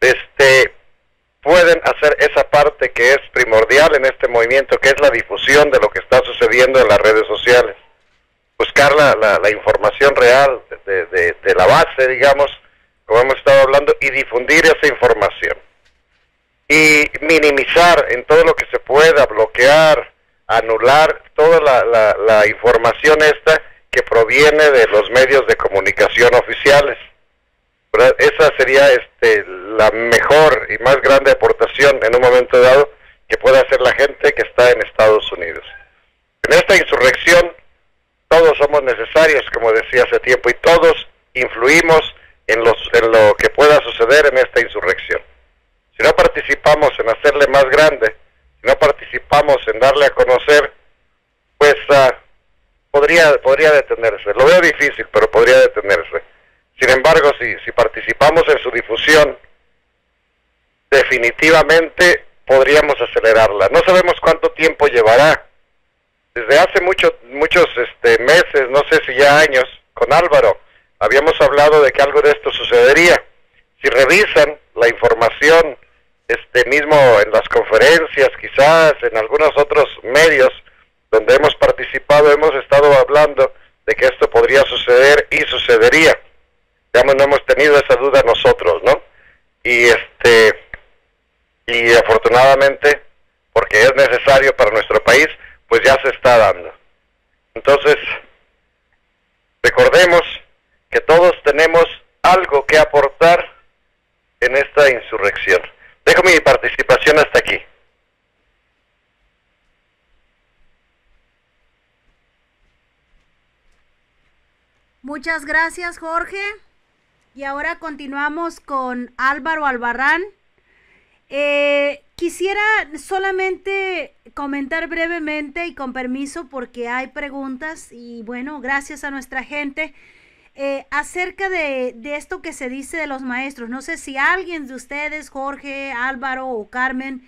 este, pueden hacer esa parte que es primordial en este movimiento, que es la difusión de lo que está sucediendo en las redes sociales. Buscar la, la, la información real de, la base, digamos, como hemos estado hablando, y difundir esa información y minimizar en todo lo que se pueda, bloquear, anular toda la, la, la, información esta que proviene de los medios de comunicación oficiales. Esa sería este, la mejor y más grande aportación en un momento dado que puede hacer la gente que está en Estados Unidos. En esta insurrección todos somos necesarios, como decía hace tiempo, y todos influimos en, los, en lo que pueda suceder en esta insurrección si no participamos en hacerle más grande, si no participamos en darle a conocer, pues podría, podría detenerse. Lo veo difícil, pero podría detenerse. Sin embargo, si, si participamos en su difusión, definitivamente podríamos acelerarla. No sabemos cuánto tiempo llevará. Desde hace mucho, muchos este, meses, no sé si ya años, con Álvaro, habíamos hablado de que algo de esto sucedería. Si revisan la información este mismo en las conferencias, quizás en algunos otros medios donde hemos participado, hemos estado hablando de que esto podría suceder y sucedería. Digamos, no hemos tenido esa duda nosotros, ¿no? Y este y afortunadamente, porque es necesario para nuestro país, pues ya se está dando. Entonces, recordemos que todos tenemos algo que aportar en esta insurrección. Dejo mi participación hasta aquí. Muchas gracias, Jorge. Y ahora continuamos con Álvaro Albarrán. Eh, quisiera solamente comentar brevemente y con permiso porque hay preguntas y bueno, gracias a nuestra gente. Eh, acerca de, de, esto que se dice de los maestros. No sé si alguien de ustedes, Jorge, Álvaro o Carmen,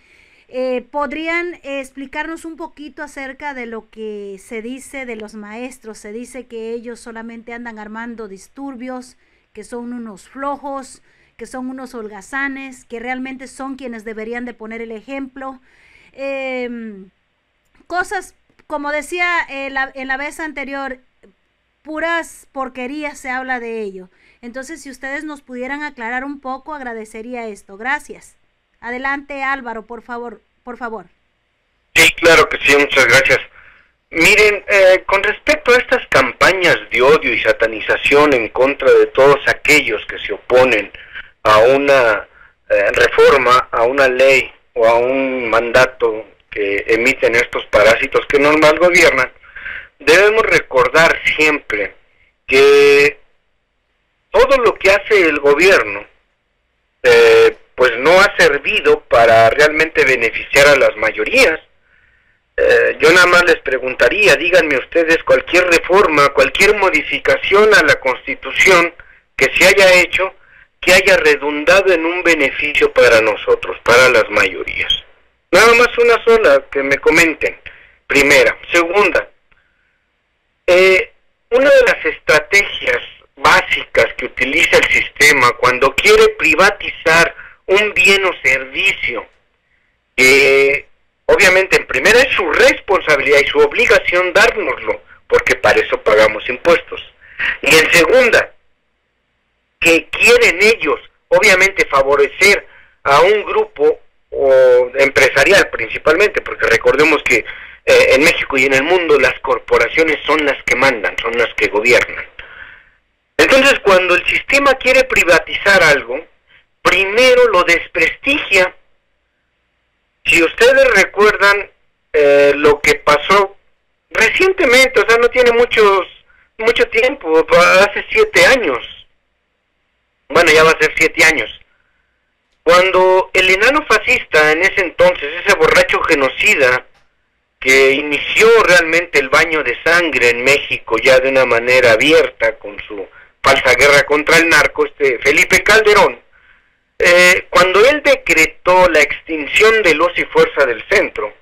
eh, podrían explicarnos un poquito acerca de lo que se dice de los maestros. Se dice que ellos solamente andan armando disturbios, que son unos flojos, que son unos holgazanes, que realmente son quienes deberían de poner el ejemplo. Eh, cosas, como decía en la, en la vez anterior, puras porquerías se habla de ello. Entonces, si ustedes nos pudieran aclarar un poco, agradecería esto. Gracias. Adelante, Álvaro, por favor, por favor. Sí, claro que sí, muchas gracias. Miren, eh, con respecto a estas campañas de odio y satanización en contra de todos aquellos que se oponen a una eh, reforma, a una ley o a un mandato que emiten estos parásitos que normal gobiernan, debemos recordar siempre que todo lo que hace el gobierno eh, pues no ha servido para realmente beneficiar a las mayorías. Eh, yo nada más les preguntaría, díganme ustedes cualquier reforma, cualquier modificación a la constitución que se haya hecho que haya redundado en un beneficio para nosotros, para las mayorías. Nada más una sola que me comenten. Primera. Segunda, eh, una de las estrategias básicas que utiliza el sistema cuando quiere privatizar un bien o servicio, que obviamente en primera es su responsabilidad y su obligación dárnoslo, porque para eso pagamos impuestos. Y en segunda, que quieren ellos, obviamente, favorecer a un grupo o empresarial principalmente, porque recordemos que eh, en México y en el mundo las corporaciones son las que mandan, son las que gobiernan. Entonces, cuando el sistema quiere privatizar algo, primero lo desprestigia. Si ustedes recuerdan eh, lo que pasó recientemente, o sea, no tiene muchos mucho tiempo, hace siete años. Bueno, ya va a ser siete años. Cuando el enano fascista en ese entonces, ese borracho genocida, que inició realmente el baño de sangre en México ya de una manera abierta con su falsa guerra contra el narco, este Felipe Calderón, eh, cuando él decretó la extinción de Luz y Fuerza del Centro,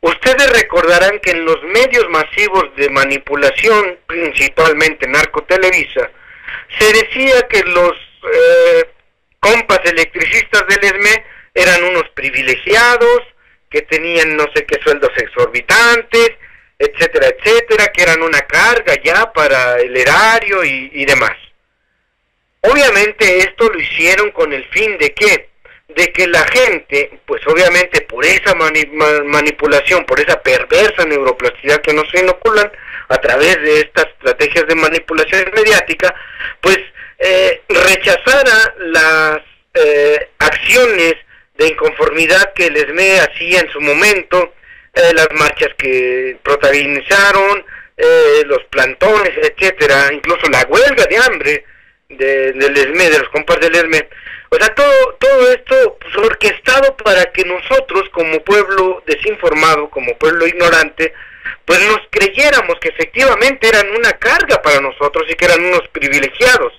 ustedes recordarán que en los medios masivos de manipulación, principalmente Narcotelevisa, se decía que los eh, compas electricistas del ESME eran unos privilegiados, que tenían no sé qué sueldos exorbitantes, etcétera, etcétera, que eran una carga ya para el erario y, demás. Obviamente esto lo hicieron con el fin de qué? De que la gente, pues obviamente por esa manipulación, por esa perversa neuroplasticidad que nos inoculan a través de estas estrategias de manipulación mediática, pues eh, rechazara las eh, acciones de inconformidad que el ESME hacía en su momento, eh, las marchas que protagonizaron, eh, los plantones, etcétera, incluso la huelga de hambre de, del ESME, de los compas del ESME. O sea, todo, todo esto pues, orquestado para que nosotros, como pueblo desinformado, como pueblo ignorante, pues nos creyéramos que efectivamente eran una carga para nosotros y que eran unos privilegiados.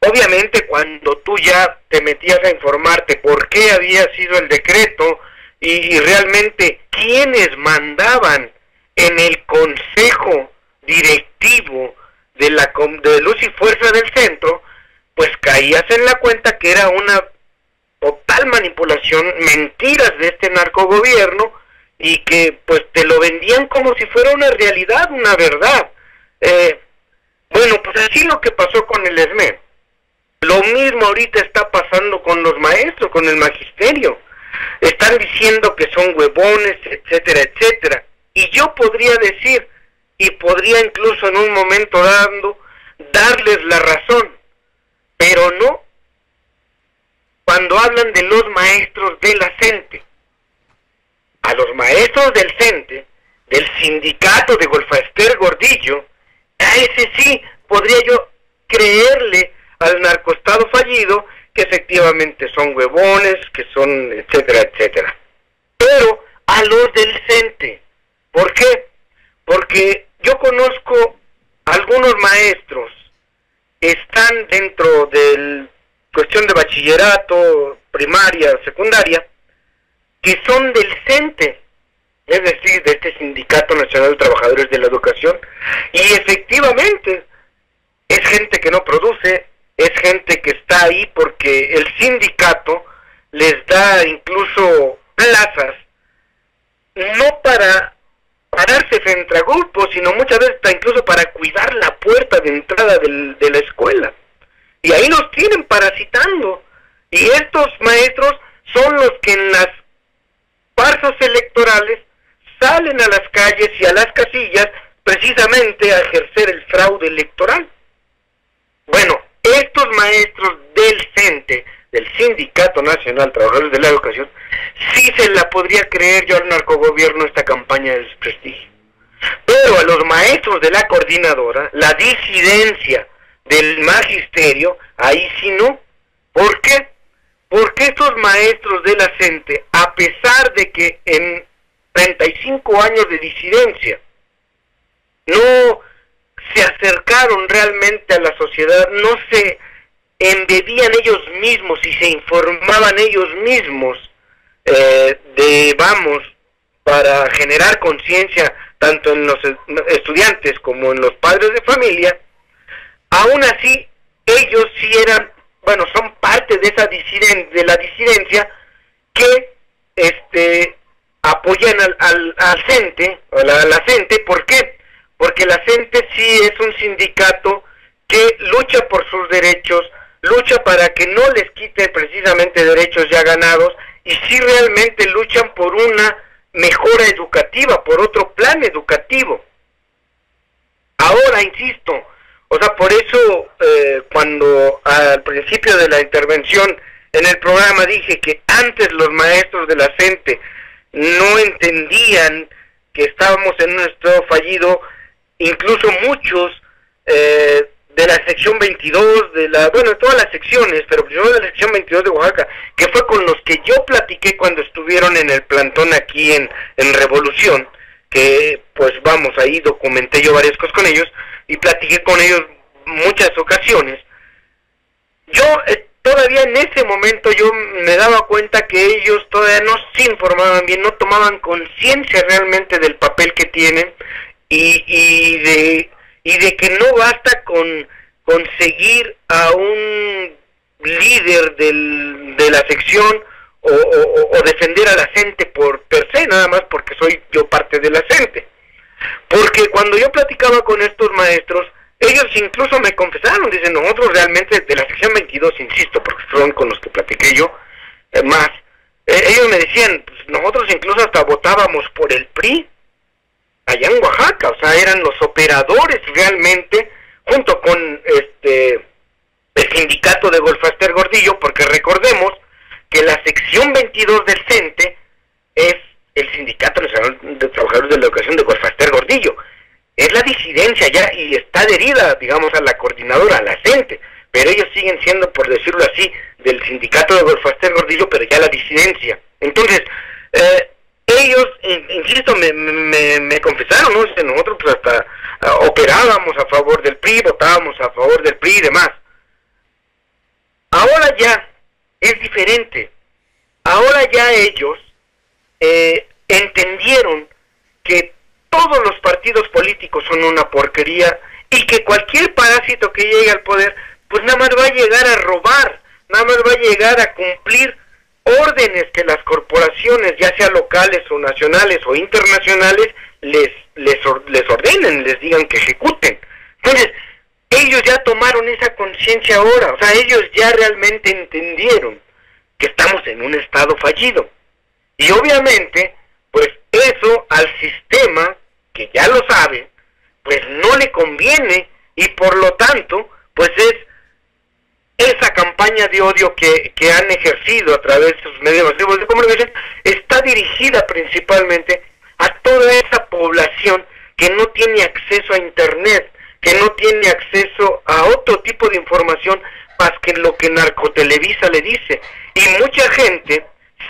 Obviamente cuando tú ya te metías a informarte por qué había sido el decreto y, realmente quiénes mandaban en el consejo directivo de la de Luz y Fuerza del Centro, pues caías en la cuenta que era una total manipulación, mentiras de este narcogobierno y que pues te lo vendían como si fuera una realidad, una verdad. Eh, bueno, pues así lo que pasó con el ESME. Lo mismo ahorita está pasando con los maestros, con el magisterio. Están diciendo que son huevones, etcétera, etcétera. Y yo podría decir, y podría incluso en un momento dando, darles la razón, pero no cuando hablan de los maestros de la CENTE. A los maestros del CENTE, del sindicato de Golfaster Gordillo, a ese sí podría yo creerle al narcoestado fallido, que efectivamente son huevones, que son, etcétera, etcétera. Pero a los del CENTE, ¿por qué? Porque yo conozco algunos maestros están dentro de cuestión de bachillerato, primaria, secundaria, que son del CENTE, es decir, de este Sindicato Nacional de Trabajadores de la Educación, y efectivamente es gente que no produce, es gente que está ahí porque el sindicato les da incluso plazas, no para pararse frente a grupos, sino muchas veces incluso para cuidar la puerta de entrada de la escuela. Y ahí los tienen parasitando. Y estos maestros son los que en las farsas electorales salen a las calles y a las casillas precisamente a ejercer el fraude electoral. Bueno, estos maestros del CENTE, del Sindicato Nacional Trabajadores de la Educación, sí se la podría creer yo al narcogobierno esta campaña de desprestigio. Pero a los maestros de la coordinadora, la disidencia del magisterio, ahí sí no. ¿Por qué? Porque estos maestros de la CENTE, a pesar de que en 35 años de disidencia, no se acercaron realmente a la sociedad, no se embebían ellos mismos y se informaban ellos mismos eh, de, vamos, para generar conciencia tanto en los estudiantes como en los padres de familia, aún así ellos sí eran, bueno, son parte de esa disiden de la disidencia que este apoyan al, al, al CENTE, la, CENTE, ¿por qué? porque la gente sí es un sindicato que lucha por sus derechos, lucha para que no les quite precisamente derechos ya ganados y sí realmente luchan por una mejora educativa, por otro plan educativo. Ahora, insisto, o sea, por eso eh, cuando al principio de la intervención en el programa dije que antes los maestros de la CENTE no entendían que estábamos en un estado fallido, incluso muchos eh, de la sección 22, de la, bueno, todas las secciones, pero primero de la sección 22 de Oaxaca, que fue con los que yo platiqué cuando estuvieron en el plantón aquí en, en Revolución, que pues vamos, ahí documenté yo varias cosas con ellos y platiqué con ellos muchas ocasiones. Yo eh, todavía en ese momento yo me daba cuenta que ellos todavía no se informaban bien, no tomaban conciencia realmente del papel que tienen y, y de y de que no basta con conseguir a un líder del, de la sección o, defender a la gente por per se, nada más porque soy yo parte de la gente. Porque cuando yo platicaba con estos maestros, ellos incluso me confesaron, dicen, nosotros realmente de la sección 22, insisto, porque son con los que platiqué yo, eh, más, eh, ellos me decían, pues, nosotros incluso hasta votábamos por el PRI, allá en Oaxaca, o sea, eran los operadores realmente, junto con este el sindicato de Golfaster Gordillo, porque recordemos que la sección 22 del CENTE es el Sindicato Nacional de Trabajadores de la Educación de Golfaster Gordillo. Es la disidencia ya y está adherida, digamos, a la coordinadora, a la CENTE, pero ellos siguen siendo, por decirlo así, del Sindicato de Golfaster Gordillo, pero ya la disidencia. Entonces, eh, ellos, insisto, me, me, me confesaron, ¿no? Nosotros pues hasta ah, operábamos a favor del PRI, votábamos a favor del PRI y demás. Ahora ya es diferente. Ahora ya ellos eh, entendieron que todos los partidos políticos son una porquería y que cualquier parásito que llegue al poder, pues nada más va a llegar a robar, nada más va a llegar a cumplir órdenes que las corporaciones, ya sea locales o nacionales o internacionales, les, les, les ordenen, les digan que ejecuten. Entonces, ellos ya tomaron esa conciencia ahora, o sea, ellos ya realmente entendieron que estamos en un estado fallido. Y obviamente, pues eso al sistema, que ya lo sabe, pues no le conviene y por lo tanto, pues es esa campaña de odio que, que han ejercido a través de sus medios de comunicación está dirigida principalmente a toda esa población que no tiene acceso a Internet, que no tiene acceso a otro tipo de información más que lo que Narcotelevisa le dice. Y mucha gente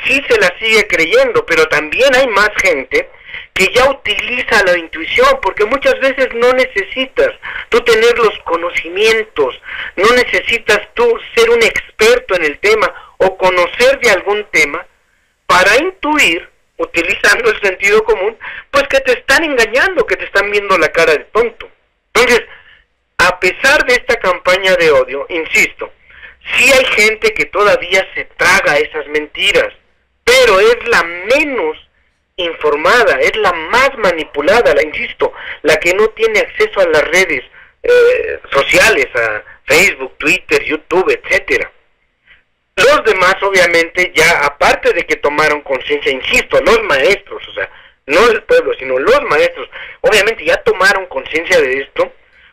sí se la sigue creyendo, pero también hay más gente que ya utiliza la intuición, porque muchas veces no necesitas tú tener los conocimientos, no necesitas tú ser un experto en el tema o conocer de algún tema para intuir, utilizando el sentido común, pues que te están engañando, que te están viendo la cara de tonto. Entonces, a pesar de esta campaña de odio, insisto, sí hay gente que todavía se traga esas mentiras, pero es la menos informada, es la más manipulada, la insisto, la que no tiene acceso a las redes eh, sociales, a Facebook, Twitter, YouTube, etcétera. Los demás, obviamente, ya aparte de que tomaron conciencia, insisto, los maestros, o sea, no el pueblo, sino los maestros, obviamente ya tomaron conciencia de esto,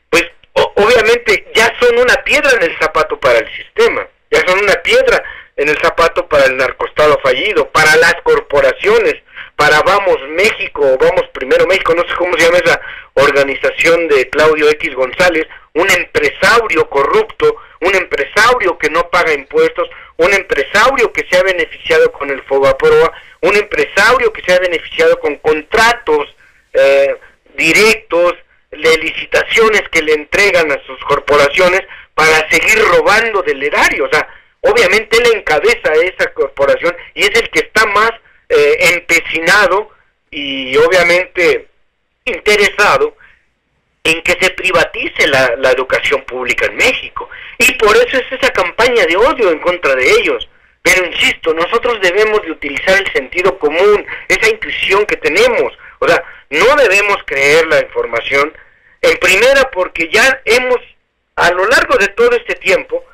pues obviamente ya son una piedra en el zapato para el sistema, ya son una piedra en el zapato para el narcostado fallido, para las corporaciones, para Vamos México, Vamos Primero México, no sé cómo se llama esa organización de Claudio X González, un empresario corrupto, un empresario que no paga impuestos, un empresario que se ha beneficiado con el Fobaproa, un empresario que se ha beneficiado con contratos eh, directos, de licitaciones que le entregan a sus corporaciones para seguir robando del erario. O sea, obviamente él encabeza esa corporación y es el que está más eh, empecinado y obviamente interesado en que se privatice la, la, educación pública en México. Y por eso es esa campaña de odio en contra de ellos. Pero insisto, nosotros debemos de utilizar el sentido común, esa intuición que tenemos. O sea, no debemos creer la información, en primera porque ya hemos, a lo largo de todo este tiempo,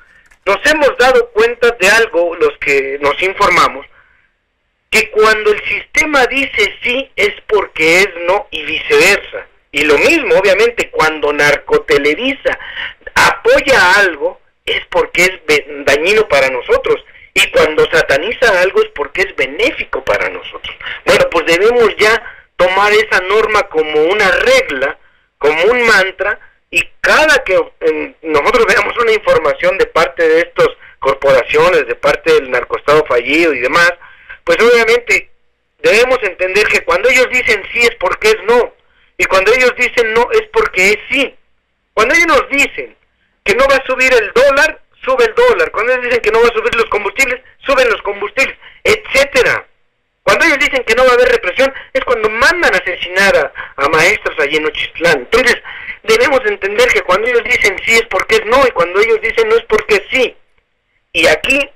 nos hemos dado cuenta de algo, los que nos informamos, que cuando el sistema dice sí es porque es no y viceversa. Y lo mismo, obviamente, cuando Narcotelevisa apoya algo es porque es dañino para nosotros. Y cuando sataniza algo es porque es benéfico para nosotros. Bueno, pues debemos ya tomar esa norma como una regla, como un mantra, y cada que nosotros veamos una información de parte de estas corporaciones, de parte del narcoestado fallido y demás, pues obviamente debemos entender que cuando ellos dicen sí es porque es no, y cuando ellos dicen no es porque es sí. Cuando ellos nos dicen que no va a subir el dólar, sube el dólar. Cuando ellos dicen que no va a subir los combustibles, suben los combustibles, etcétera. Cuando ellos dicen que no va a haber represión, es cuando mandan asesinar a, maestros allí en Ochistlán. Entonces, debemos entender que cuando ellos dicen sí es porque es no, y cuando ellos dicen no es porque sí. Y aquí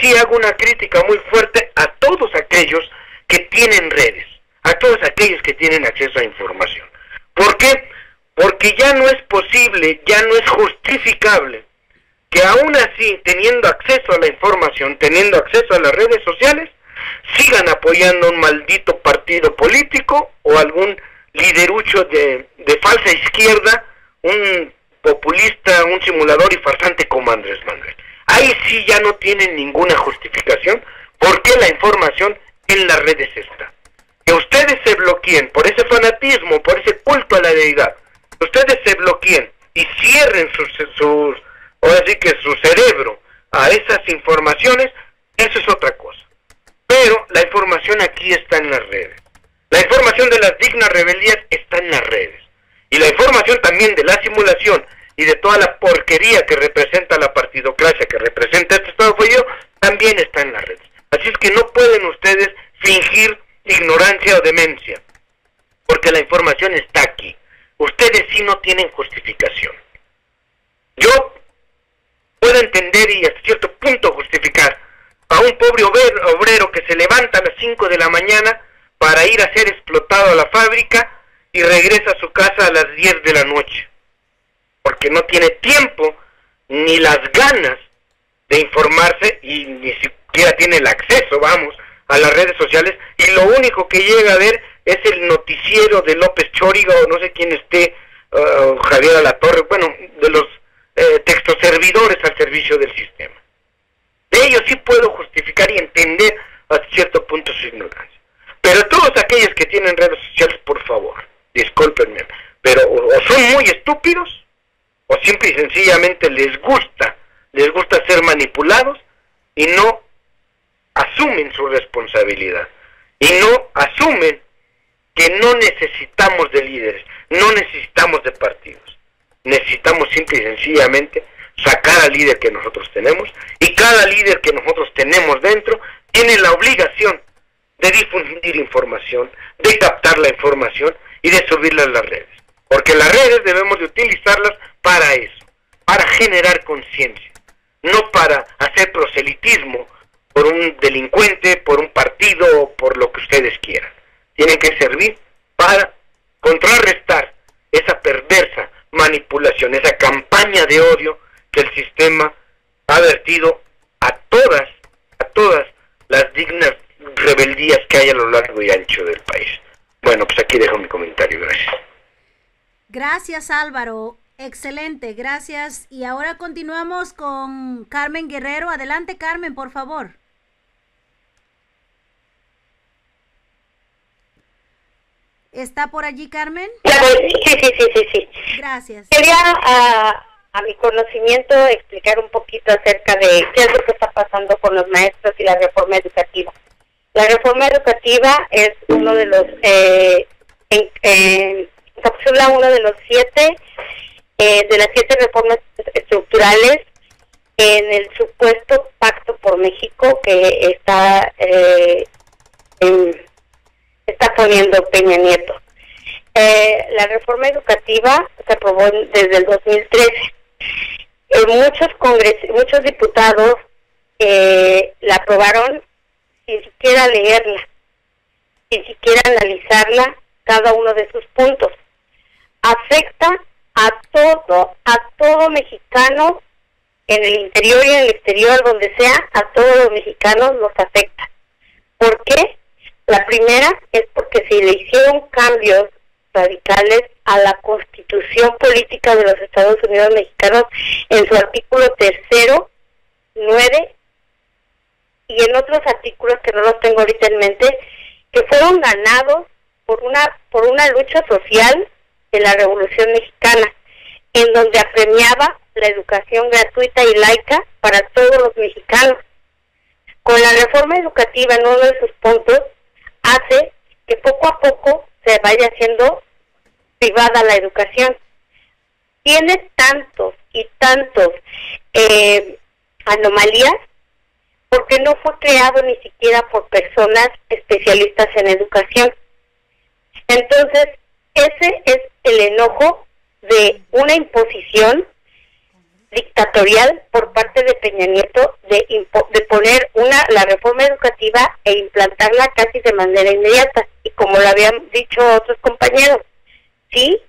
sí hago una crítica muy fuerte a todos aquellos que tienen redes, a todos aquellos que tienen acceso a información. ¿Por qué? Porque ya no es posible, ya no es justificable que aún así, teniendo acceso a la información, teniendo acceso a las redes sociales, sigan apoyando un maldito partido político o algún liderucho de, de falsa izquierda, un populista, un simulador y farsante como Andrés Manuel. Ahí sí ya no tienen ninguna justificación porque la información en las redes está. Que ustedes se bloqueen por ese fanatismo, por ese culto a la deidad, ustedes se bloqueen y cierren sus, sus ahora que su cerebro a esas informaciones, eso es otra cosa. Pero la información aquí está en las redes. La información de las dignas rebeldías está en las redes. Y la información también de la simulación y de toda la porquería que representa la partidocracia, que representa este Estado fallido, también está en las redes. Así es que no pueden ustedes fingir ignorancia o demencia, porque la información está aquí. Ustedes sí no tienen justificación. Yo puedo entender y hasta cierto punto justificar a un pobre obrero que se levanta a las 5 de la mañana para ir a ser explotado a la fábrica y regresa a su casa a las 10 de la noche, porque no tiene tiempo ni las ganas de informarse y ni siquiera tiene el acceso, vamos, a las redes sociales y lo único que llega a ver es el noticiero de López Chóriga o no sé quién esté, uh, Javier Alatorre, bueno, de los eh, textos servidores al servicio del sistema. De ellos sí puedo justificar y entender hasta cierto punto su ignorancia. Pero todos aquellos que tienen redes sociales, por favor, discúlpenme, pero son muy estúpidos o simple y sencillamente les gusta, les gusta ser manipulados y no asumen su responsabilidad y no asumen que no necesitamos de líderes, no necesitamos de partidos. Necesitamos simple y sencillamente sacar al líder que nosotros tenemos y cada líder que nosotros tenemos dentro tiene la obligación de difundir información, de captar la información y de subirla a las redes. Porque las redes debemos de utilizarlas para eso, para generar conciencia, no para hacer proselitismo por un delincuente, por un partido o por lo que ustedes quieran. Tienen que servir para contrarrestar esa perversa manipulación, esa campaña de odio que el sistema ha vertido a todas, a todas las dignas rebeldías que hay a lo largo y ancho del país. Bueno, pues aquí dejo mi comentario, gracias. Gracias Álvaro, excelente, gracias. Y ahora continuamos con Carmen Guerrero. Adelante Carmen, por favor. ¿Está por allí Carmen? Sí, sí, sí, sí, sí. Gracias. Quería a, a mi conocimiento explicar un poquito acerca de qué es lo que está pasando con los maestros y la reforma educativa. La reforma educativa es uno de los, eh, en, encapsula uno de los siete, eh, de las siete reformas estructurales en el supuesto pacto por México que está eh, está poniendo Peña Nieto. Eh, la reforma educativa se aprobó desde el 2013. Eh, muchos congres, muchos diputados eh, la aprobaron sin siquiera leerla, sin siquiera analizarla cada uno de sus puntos. Afecta a todo, a todo mexicano en el interior y en el exterior, donde sea, a todos los mexicanos nos afecta. ¿Por qué? La primera es porque se le hicieron cambios radicales a la constitución política de los Estados Unidos mexicanos en su artículo tercero, nueve y en otros artículos que no los tengo ahorita en mente, que fueron ganados por una, por una lucha social de la Revolución Mexicana, en donde apremiaba la educación gratuita y laica para todos los mexicanos. Con la reforma educativa en uno de sus puntos, hace que poco a poco se vaya haciendo privada la educación. Tiene tantos y tantos eh, anomalías porque no fue creado ni siquiera por personas especialistas en educación. Entonces, ese es el enojo de una imposición dictatorial por parte de Peña Nieto de, de poner una la reforma educativa e implantarla casi de manera inmediata. Y como lo habían dicho otros compañeros, sí,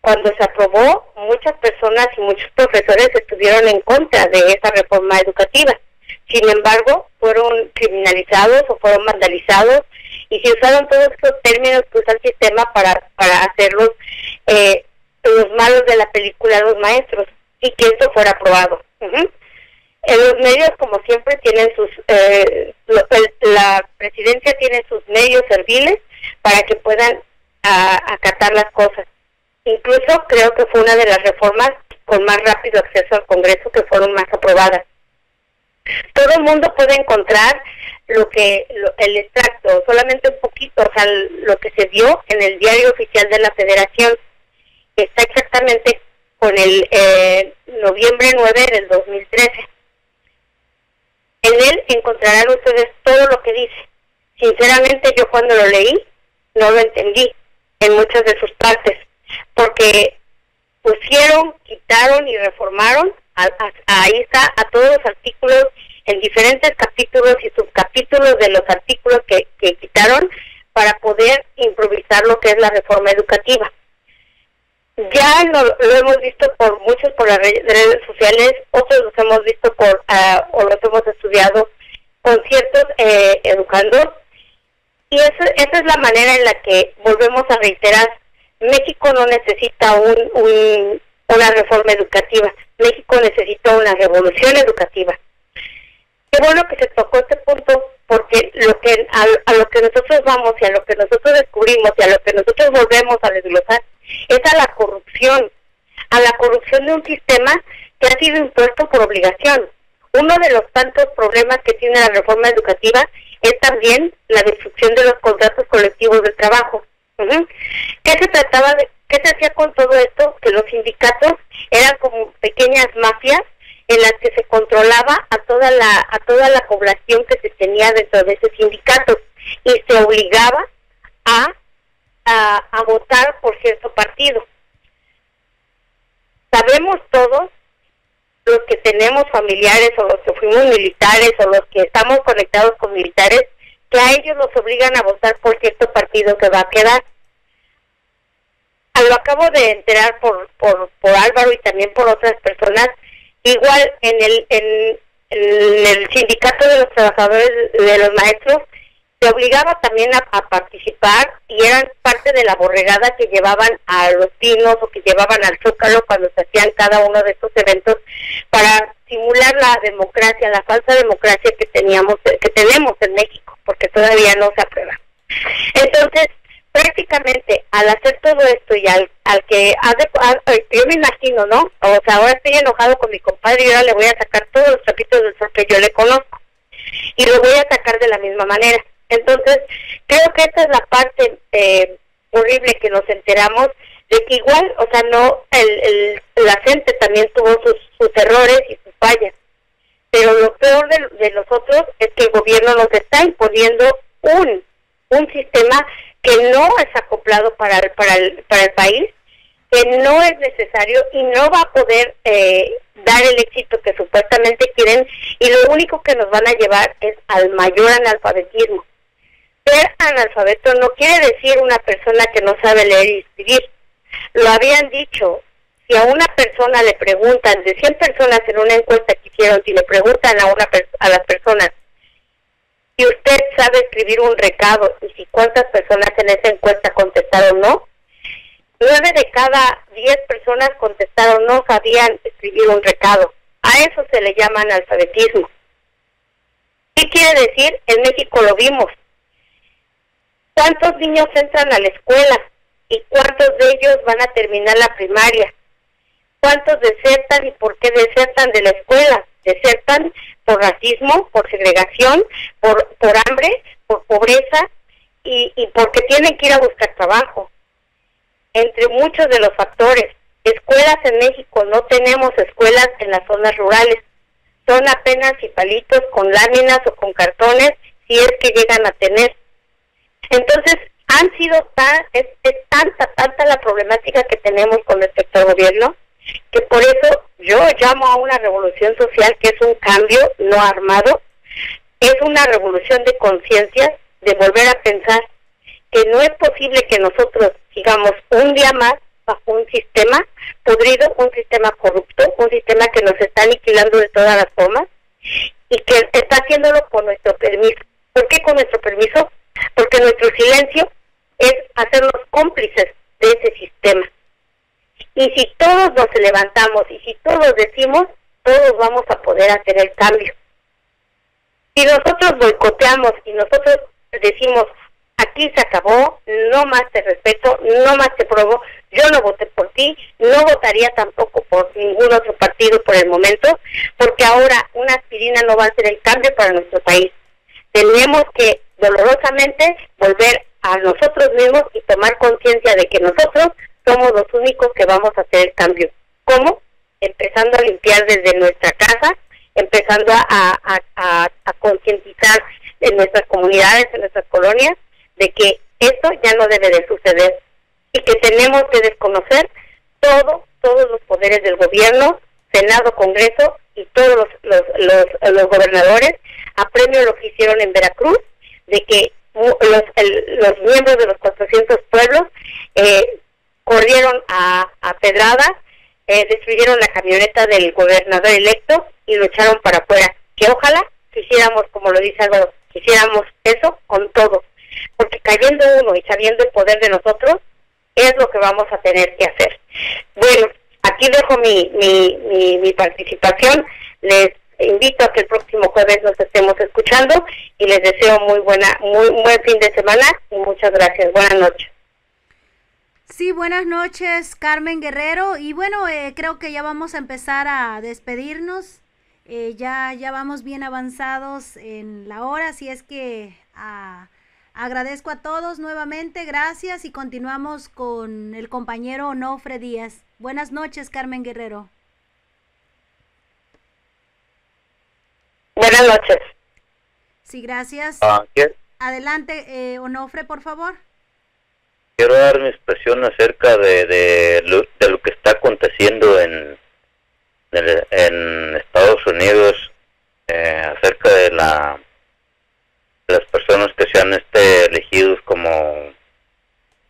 cuando se aprobó, muchas personas y muchos profesores estuvieron en contra de esa reforma educativa. Sin embargo, fueron criminalizados o fueron vandalizados y se usaron todos estos términos que usa el sistema para, para hacerlos eh, los malos de la película Los Maestros y que esto fuera aprobado. En los medios, como siempre, tienen sus, eh, la presidencia tiene sus medios serviles para que puedan acatar las cosas. Incluso creo que fue una de las reformas con más rápido acceso al Congreso que fueron más aprobadas. Todo el mundo puede encontrar lo que el extracto, solamente un poquito, o sea, lo que se dio en el diario oficial de la Federación, está exactamente con el eh, noviembre 9 del 2013. En él encontrarán ustedes todo lo que dice. Sinceramente yo cuando lo leí no lo entendí en muchas de sus partes, porque pusieron, quitaron y reformaron, ahí está, a todos los artículos, en diferentes capítulos y subcapítulos de los artículos que, quitaron para poder improvisar lo que es la reforma educativa. Ya lo, hemos visto por muchos por las redes sociales, otros los hemos visto por uh, o los hemos estudiado con ciertos eh, educandos y eso, esa es la manera en la que volvemos a reiterar, México no necesita un, un, una reforma educativa, México necesita una revolución educativa. Qué bueno que se tocó este punto porque lo que a, a, lo que nosotros vamos y a lo que nosotros descubrimos y a lo que nosotros volvemos a desglosar es a la corrupción, a la corrupción de un sistema que ha sido impuesto por obligación. Uno de los tantos problemas que tiene la reforma educativa es también la destrucción de los contratos colectivos de trabajo. ¿Qué se trataba de, qué se hacía con todo esto? Que los sindicatos eran como pequeñas mafias en las que se controlaba a toda la a toda la población que se tenía dentro de ese sindicato y se obligaba a a, votar por cierto partido. Sabemos todos, los que tenemos familiares o los que fuimos militares o los que estamos conectados con militares, que a ellos los obligan a votar por cierto partido que va a quedar. Lo acabo de enterar por, por, por Álvaro y también por otras personas. Igual en el, en el sindicato de los trabajadores de los maestros se obligaba también a, participar y eran parte de la borregada que llevaban a los pinos o que llevaban al zócalo cuando se hacían cada uno de estos eventos para simular la democracia, la falsa democracia que teníamos, que tenemos en México, porque todavía no se aprueba. Entonces, prácticamente al hacer todo esto y al, al que yo me imagino, ¿no? O sea, ahora estoy enojado con mi compadre y ahora le voy a sacar todos los trapitos del sol que yo le conozco y lo voy a atacar de la misma manera. Entonces, creo que esta es la parte eh, horrible que nos enteramos de que igual, o sea, no, el, la gente también tuvo sus, sus errores y sus fallas. Pero lo peor de, de nosotros es que el gobierno nos está imponiendo un, un sistema que no es acoplado para el, para el, para el país, que no es necesario y no va a poder eh, dar el éxito que supuestamente quieren y lo único que nos van a llevar es al mayor analfabetismo ser analfabeto no quiere decir una persona que no sabe leer y escribir. Lo habían dicho. Si a una persona le preguntan, de 100 personas en una encuesta que hicieron, si le preguntan a, una a escribir un recado y si cuántas personas en esa encuesta contestaron no, nueve de cada diez personas contestaron no sabían escribir un recado. A eso se le llama analfabetismo. ¿Qué quiere decir? En México lo vimos. ¿Cuántos niños entran a la escuela y cuántos de ellos van a terminar la primaria? ¿Cuántos desertan y por qué desertan de la escuela? Desertan por racismo, por segregación, por, por hambre, por pobreza y, y porque tienen que ir a buscar trabajo. Entre muchos de los factores, escuelas en México, no tenemos escuelas en las zonas rurales, son apenas y palitos con láminas o con cartones, si es que llegan a tener. Entonces, han sido tan, es, tanta, tanta la problemática que tenemos con respecto al gobierno, que por eso yo llamo a una revolución social que es un cambio no armado, es una revolución de conciencia, de volver a pensar que no es posible que nosotros sigamos un día más bajo un sistema podrido, un sistema corrupto, un sistema que nos está aniquilando de todas las formas y que está haciéndolo con nuestro permiso. ¿Por qué con nuestro permiso? Porque nuestro silencio es hacernos cómplices de ese sistema. Y si todos nos levantamos y si todos decimos, todos vamos a poder hacer el cambio. Si nosotros boicoteamos y nosotros decimos, aquí se acabó, no más te respeto, no más te pruebo, yo no voté por ti, no votaría tampoco por ningún otro partido por el momento, porque ahora una aspirina no va a ser el cambio para nuestro país. Tenemos que dolorosamente volver a nosotros mismos y tomar conciencia de que nosotros somos los únicos que vamos a hacer el cambio. ¿Cómo? Empezando a limpiar desde nuestra casa, empezando a, a, a concientizar en nuestras comunidades, en nuestras colonias, de que esto ya no debe de suceder y que tenemos que desconocer todo, todos los poderes del gobierno, Senado, Congreso y todos los, los, los, los gobernadores, apremio lo que hicieron en Veracruz, de que los, el, los miembros de los 400 pueblos eh, corrieron a, a pedrada, eh, destruyeron la camioneta del gobernador electo y lo echaron para afuera. Que ojalá quisiéramos, como lo dice Álvaro, quisiéramos eso con todo. Porque cayendo uno y sabiendo el poder de nosotros, es lo que vamos a tener que hacer. Bueno, aquí dejo mi, mi, mi, mi participación. Les invito a que el próximo jueves nos estemos escuchando y les deseo muy buena, muy buen fin de semana y muchas gracias. Buenas noches. Sí, buenas noches, Carmen Guerrero. Y bueno, eh, creo que ya vamos a empezar a despedirnos. Eh, ya, ya vamos bien avanzados en la hora, así es que ah, agradezco a todos nuevamente, gracias y continuamos con el compañero Onofre Díaz. Buenas noches, Carmen Guerrero. Buenas noches. Sí, gracias. Ah, ¿qué? Adelante, eh, Onofre, por favor. quiero dar mi expresión acerca de, de, lo, de lo que está aconteciendo en, en, Estados Unidos eh, acerca de la las personas que sean este elegidos como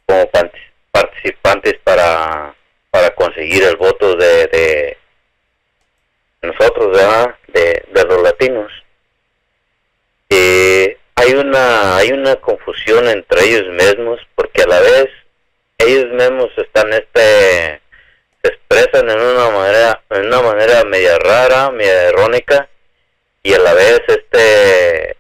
como partic- participantes para para conseguir el voto de, de nosotros ¿verdad? De, de los latinos Eh, hay una hay una confusión entre ellos mismos porque a la vez ellos mismos están este expresan en una manera en una manera media rara media errónica y a la vez este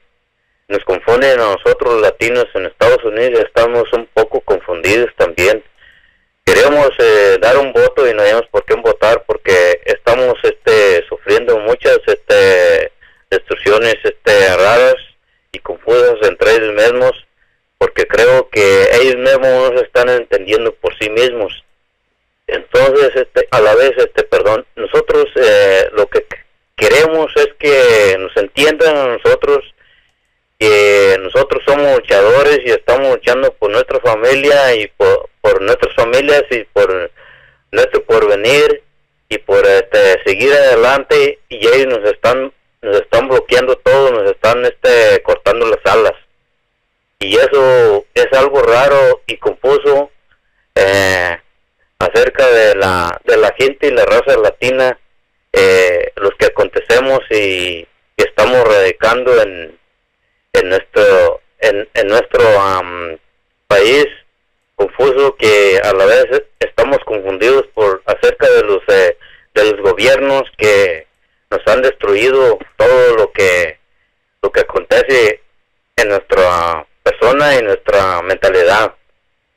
nos confunden a nosotros latinos en Estados Unidos estamos un poco confundidos también. Queremos eh, dar un voto y no sabemos por qué votar porque estamos este sufriendo muchas este destrucciones este raras y confusas entre ellos mismos porque creo que ellos mismos no se están entendiendo por sí mismos entonces este a la vez este perdón nosotros eh, lo que queremos es que nos entiendan nosotros que nosotros somos luchadores y estamos luchando por nuestra familia y por, por nuestras familias y por nuestro porvenir y por este seguir adelante. Y ellos nos están nos están bloqueando todo nos están este cortando las alas. Y eso es algo raro y confuso eh, acerca de la de la gente y la raza latina eh, los que acontecemos y, estamos radicando en en nuestro en, en nuestro am, país confuso que a la vez estamos confundidos por acerca de los eh, de los gobiernos que nos han destruido todo lo que lo que acontece en nuestra persona y nuestra mentalidad.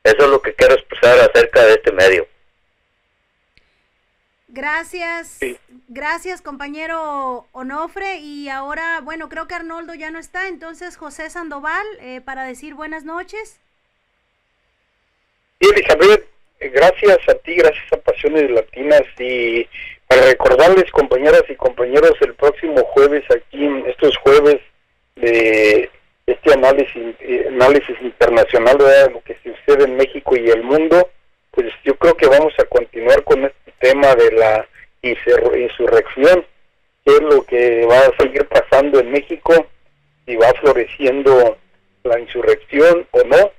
Eso es lo que quiero expresar acerca de este medio. Gracias, gracias compañero Onofre. Y ahora, bueno, creo que Arnoldo ya no está, entonces José Sandoval, eh, para decir buenas noches. Sí, Elizabeth, gracias a ti, gracias a Pasiones Latinas. Y para recordarles, compañeras y compañeros, el próximo jueves aquí, estos jueves de este análisis, eh, análisis internacional de lo que sucede en México y el mundo, pues yo creo que vamos a continuar con este tema de la insurrección, que es lo que va a seguir pasando en México, si va floreciendo la insurrección o no.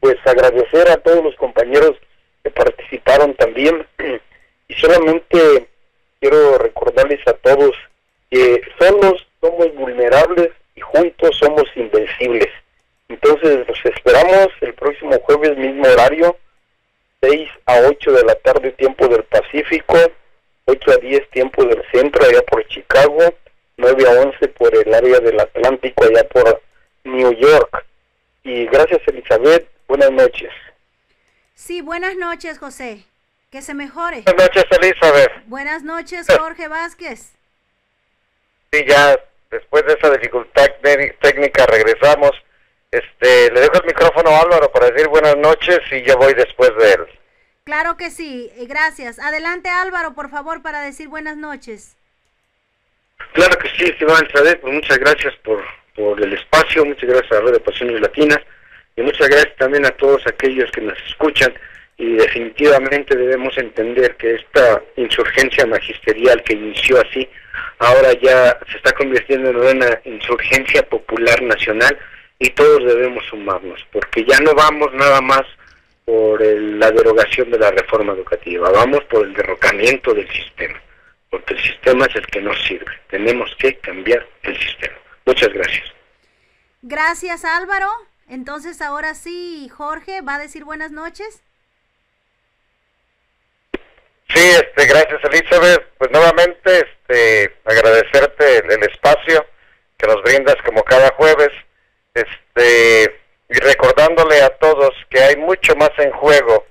Pues agradecer a todos los compañeros que participaron también y solamente quiero recordarles a todos que solos somos vulnerables y juntos somos invencibles. Entonces los esperamos el próximo jueves mismo horario 6 a 8 de la tarde tiempo del Pacífico, 8 a 10 tiempo del centro allá por Chicago, 9 a 11 por el área del Atlántico allá por New York. Y gracias Elizabeth, buenas noches. Sí, buenas noches José, que se mejore. Buenas noches Elizabeth. Buenas noches Jorge Vázquez. Sí, ya después de esa dificultad técnica regresamos. Este, le dejo el micrófono a Álvaro para decir buenas noches y yo voy después de él. Claro que sí, eh, gracias. Adelante Álvaro, por favor, para decir buenas noches. Claro que sí, Esteban Elizabeth, pues muchas gracias por, por el espacio, muchas gracias a la Red de Pasiones Latinas y muchas gracias también a todos aquellos que nos escuchan y definitivamente debemos entender que esta insurgencia magisterial que inició así, ahora ya se está convirtiendo en una insurgencia popular nacional y todos debemos sumarnos, porque ya no vamos nada más por la derogación de la reforma educativa, vamos por el derrocamiento del sistema, porque el sistema es el que nos sirve. Tenemos que cambiar el sistema. Muchas gracias. Gracias Álvaro. Entonces ahora sí, Jorge, ¿va a decir buenas noches? Sí, este, gracias Elizabeth. Pues nuevamente este, agradecerte el espacio que nos brindas como cada jueves este y recordándole a todos que hay mucho más en juego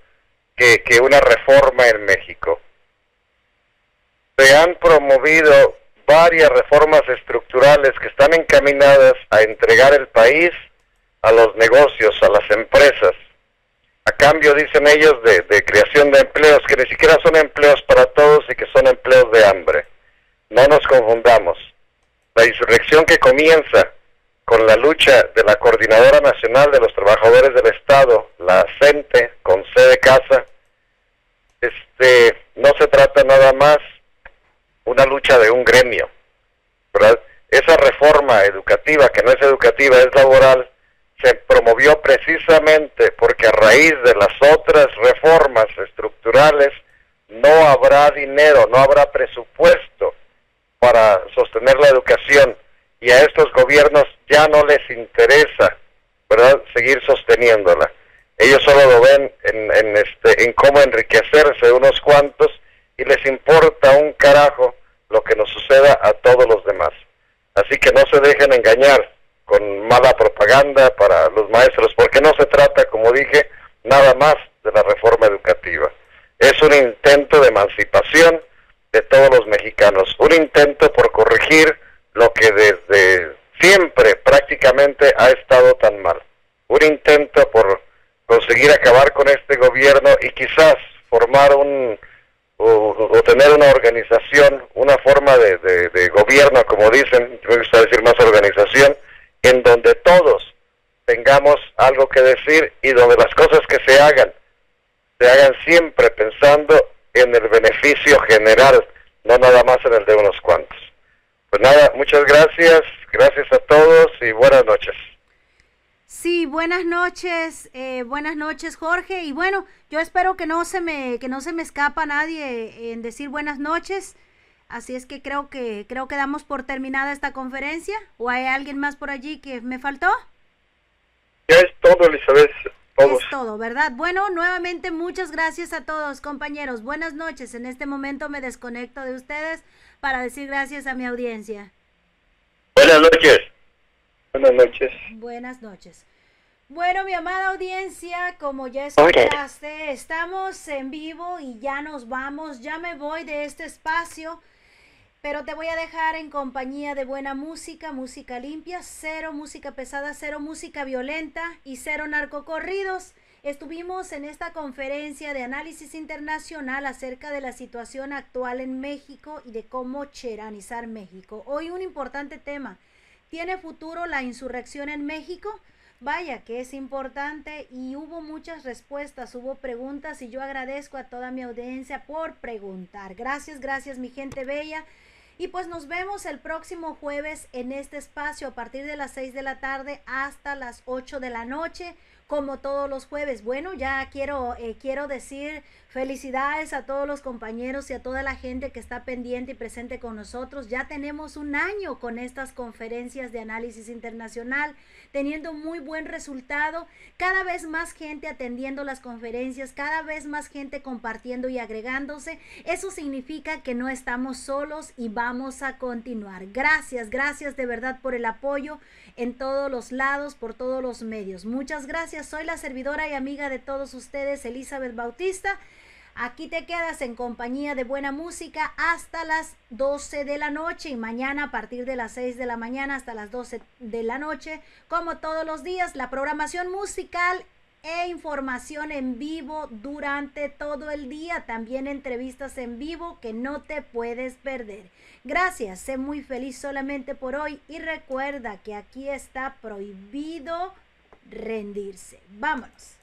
que, que una reforma en México. Se han promovido varias reformas estructurales que están encaminadas a entregar el país a los negocios, a las empresas, a cambio, dicen ellos, de, de, creación de empleos, que ni siquiera son empleos para todos y que son empleos de hambre. No nos confundamos. La insurrección que comienza con la lucha de la Coordinadora Nacional de los Trabajadores del Estado, la CENTE, con sede casa, este, no se trata nada más una lucha de un gremio. Esa reforma educativa, que no es educativa, es laboral, se promovió precisamente porque a raíz de las otras reformas estructurales no habrá dinero, no habrá presupuesto para sostener la educación y a estos gobiernos ya no les interesa, ¿verdad?, seguir sosteniéndola. Ellos solo lo ven en, en, este, en cómo enriquecerse unos cuantos y les importa un carajo lo que nos suceda a todos los demás. Así que no se dejen engañar con mala propaganda para los maestros, porque no se trata, como dije, nada más de la reforma educativa. Es un intento de emancipación de todos los mexicanos, un intento por corregir lo que desde siempre prácticamente ha estado tan mal. Un intento por conseguir acabar con este gobierno y quizás formar un o, o tener una organización, una forma de, de, de, gobierno, como dicen, me gusta decir más organización, en donde todos tengamos algo que decir y donde las cosas que se hagan se hagan siempre pensando en el beneficio general, no nada más en el de unos cuantos. Pues nada, muchas gracias, gracias a todos y buenas noches. Sí, buenas noches, eh, buenas noches Jorge y bueno, yo espero que no se me que no se me escapa nadie en decir buenas noches. Así es que creo que creo que damos por terminada esta conferencia o hay alguien más por allí que me faltó? Ya es todo, Elizabeth. Todos. Es todo, ¿verdad? Bueno, nuevamente muchas gracias a todos, compañeros. Buenas noches. En este momento me desconecto de ustedes para decir gracias a mi audiencia. Buenas noches. Buenas noches. Buenas noches. Bueno, mi amada audiencia, como ya escuchaste, estamos en vivo y ya nos vamos, ya me voy de este espacio, pero te voy a dejar en compañía de buena música, música limpia, cero música pesada, cero música violenta y cero narcocorridos. Estuvimos en esta conferencia de análisis internacional acerca de la situación actual en México y de cómo cheranizar México. Hoy un importante tema. ¿Tiene futuro la insurrección en México? Vaya que es importante y hubo muchas respuestas, hubo preguntas y yo agradezco a toda mi audiencia por preguntar. Gracias, gracias mi gente bella. Y pues nos vemos el próximo jueves en este espacio a partir de las 6 de la tarde hasta las 8 de la noche como todos los jueves. Bueno, ya quiero, eh, quiero decir felicidades a todos los compañeros y a toda la gente que está pendiente y presente con nosotros. Ya tenemos un año con estas conferencias de análisis internacional, teniendo muy buen resultado. Cada vez más gente atendiendo las conferencias, cada vez más gente compartiendo y agregándose. Eso significa que no estamos solos y vamos a continuar. Gracias, gracias de verdad por el apoyo en todos los lados, por todos los medios. Muchas gracias. Soy la servidora y amiga de todos ustedes, Elizabeth Bautista. Aquí te quedas en compañía de buena música hasta las 12 de la noche y mañana a partir de las 6 de la mañana hasta las 12 de la noche. Como todos los días, la programación musical e información en vivo durante todo el día. También entrevistas en vivo que no te puedes perder. Gracias, sé muy feliz solamente por hoy y recuerda que aquí está prohibido rendirse. Vámonos.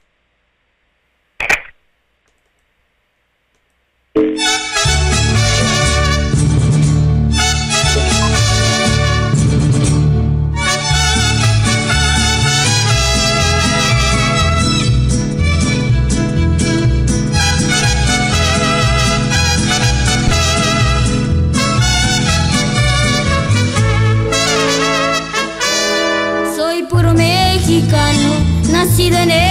Nacido en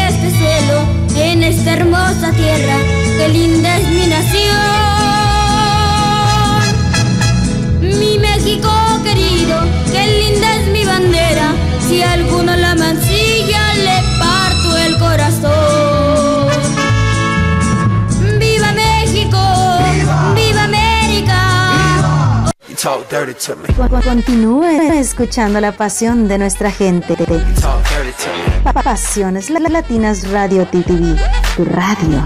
Continúe escuchando la pasión de nuestra gente. Pasiones Latinas Radio TTV, tu radio.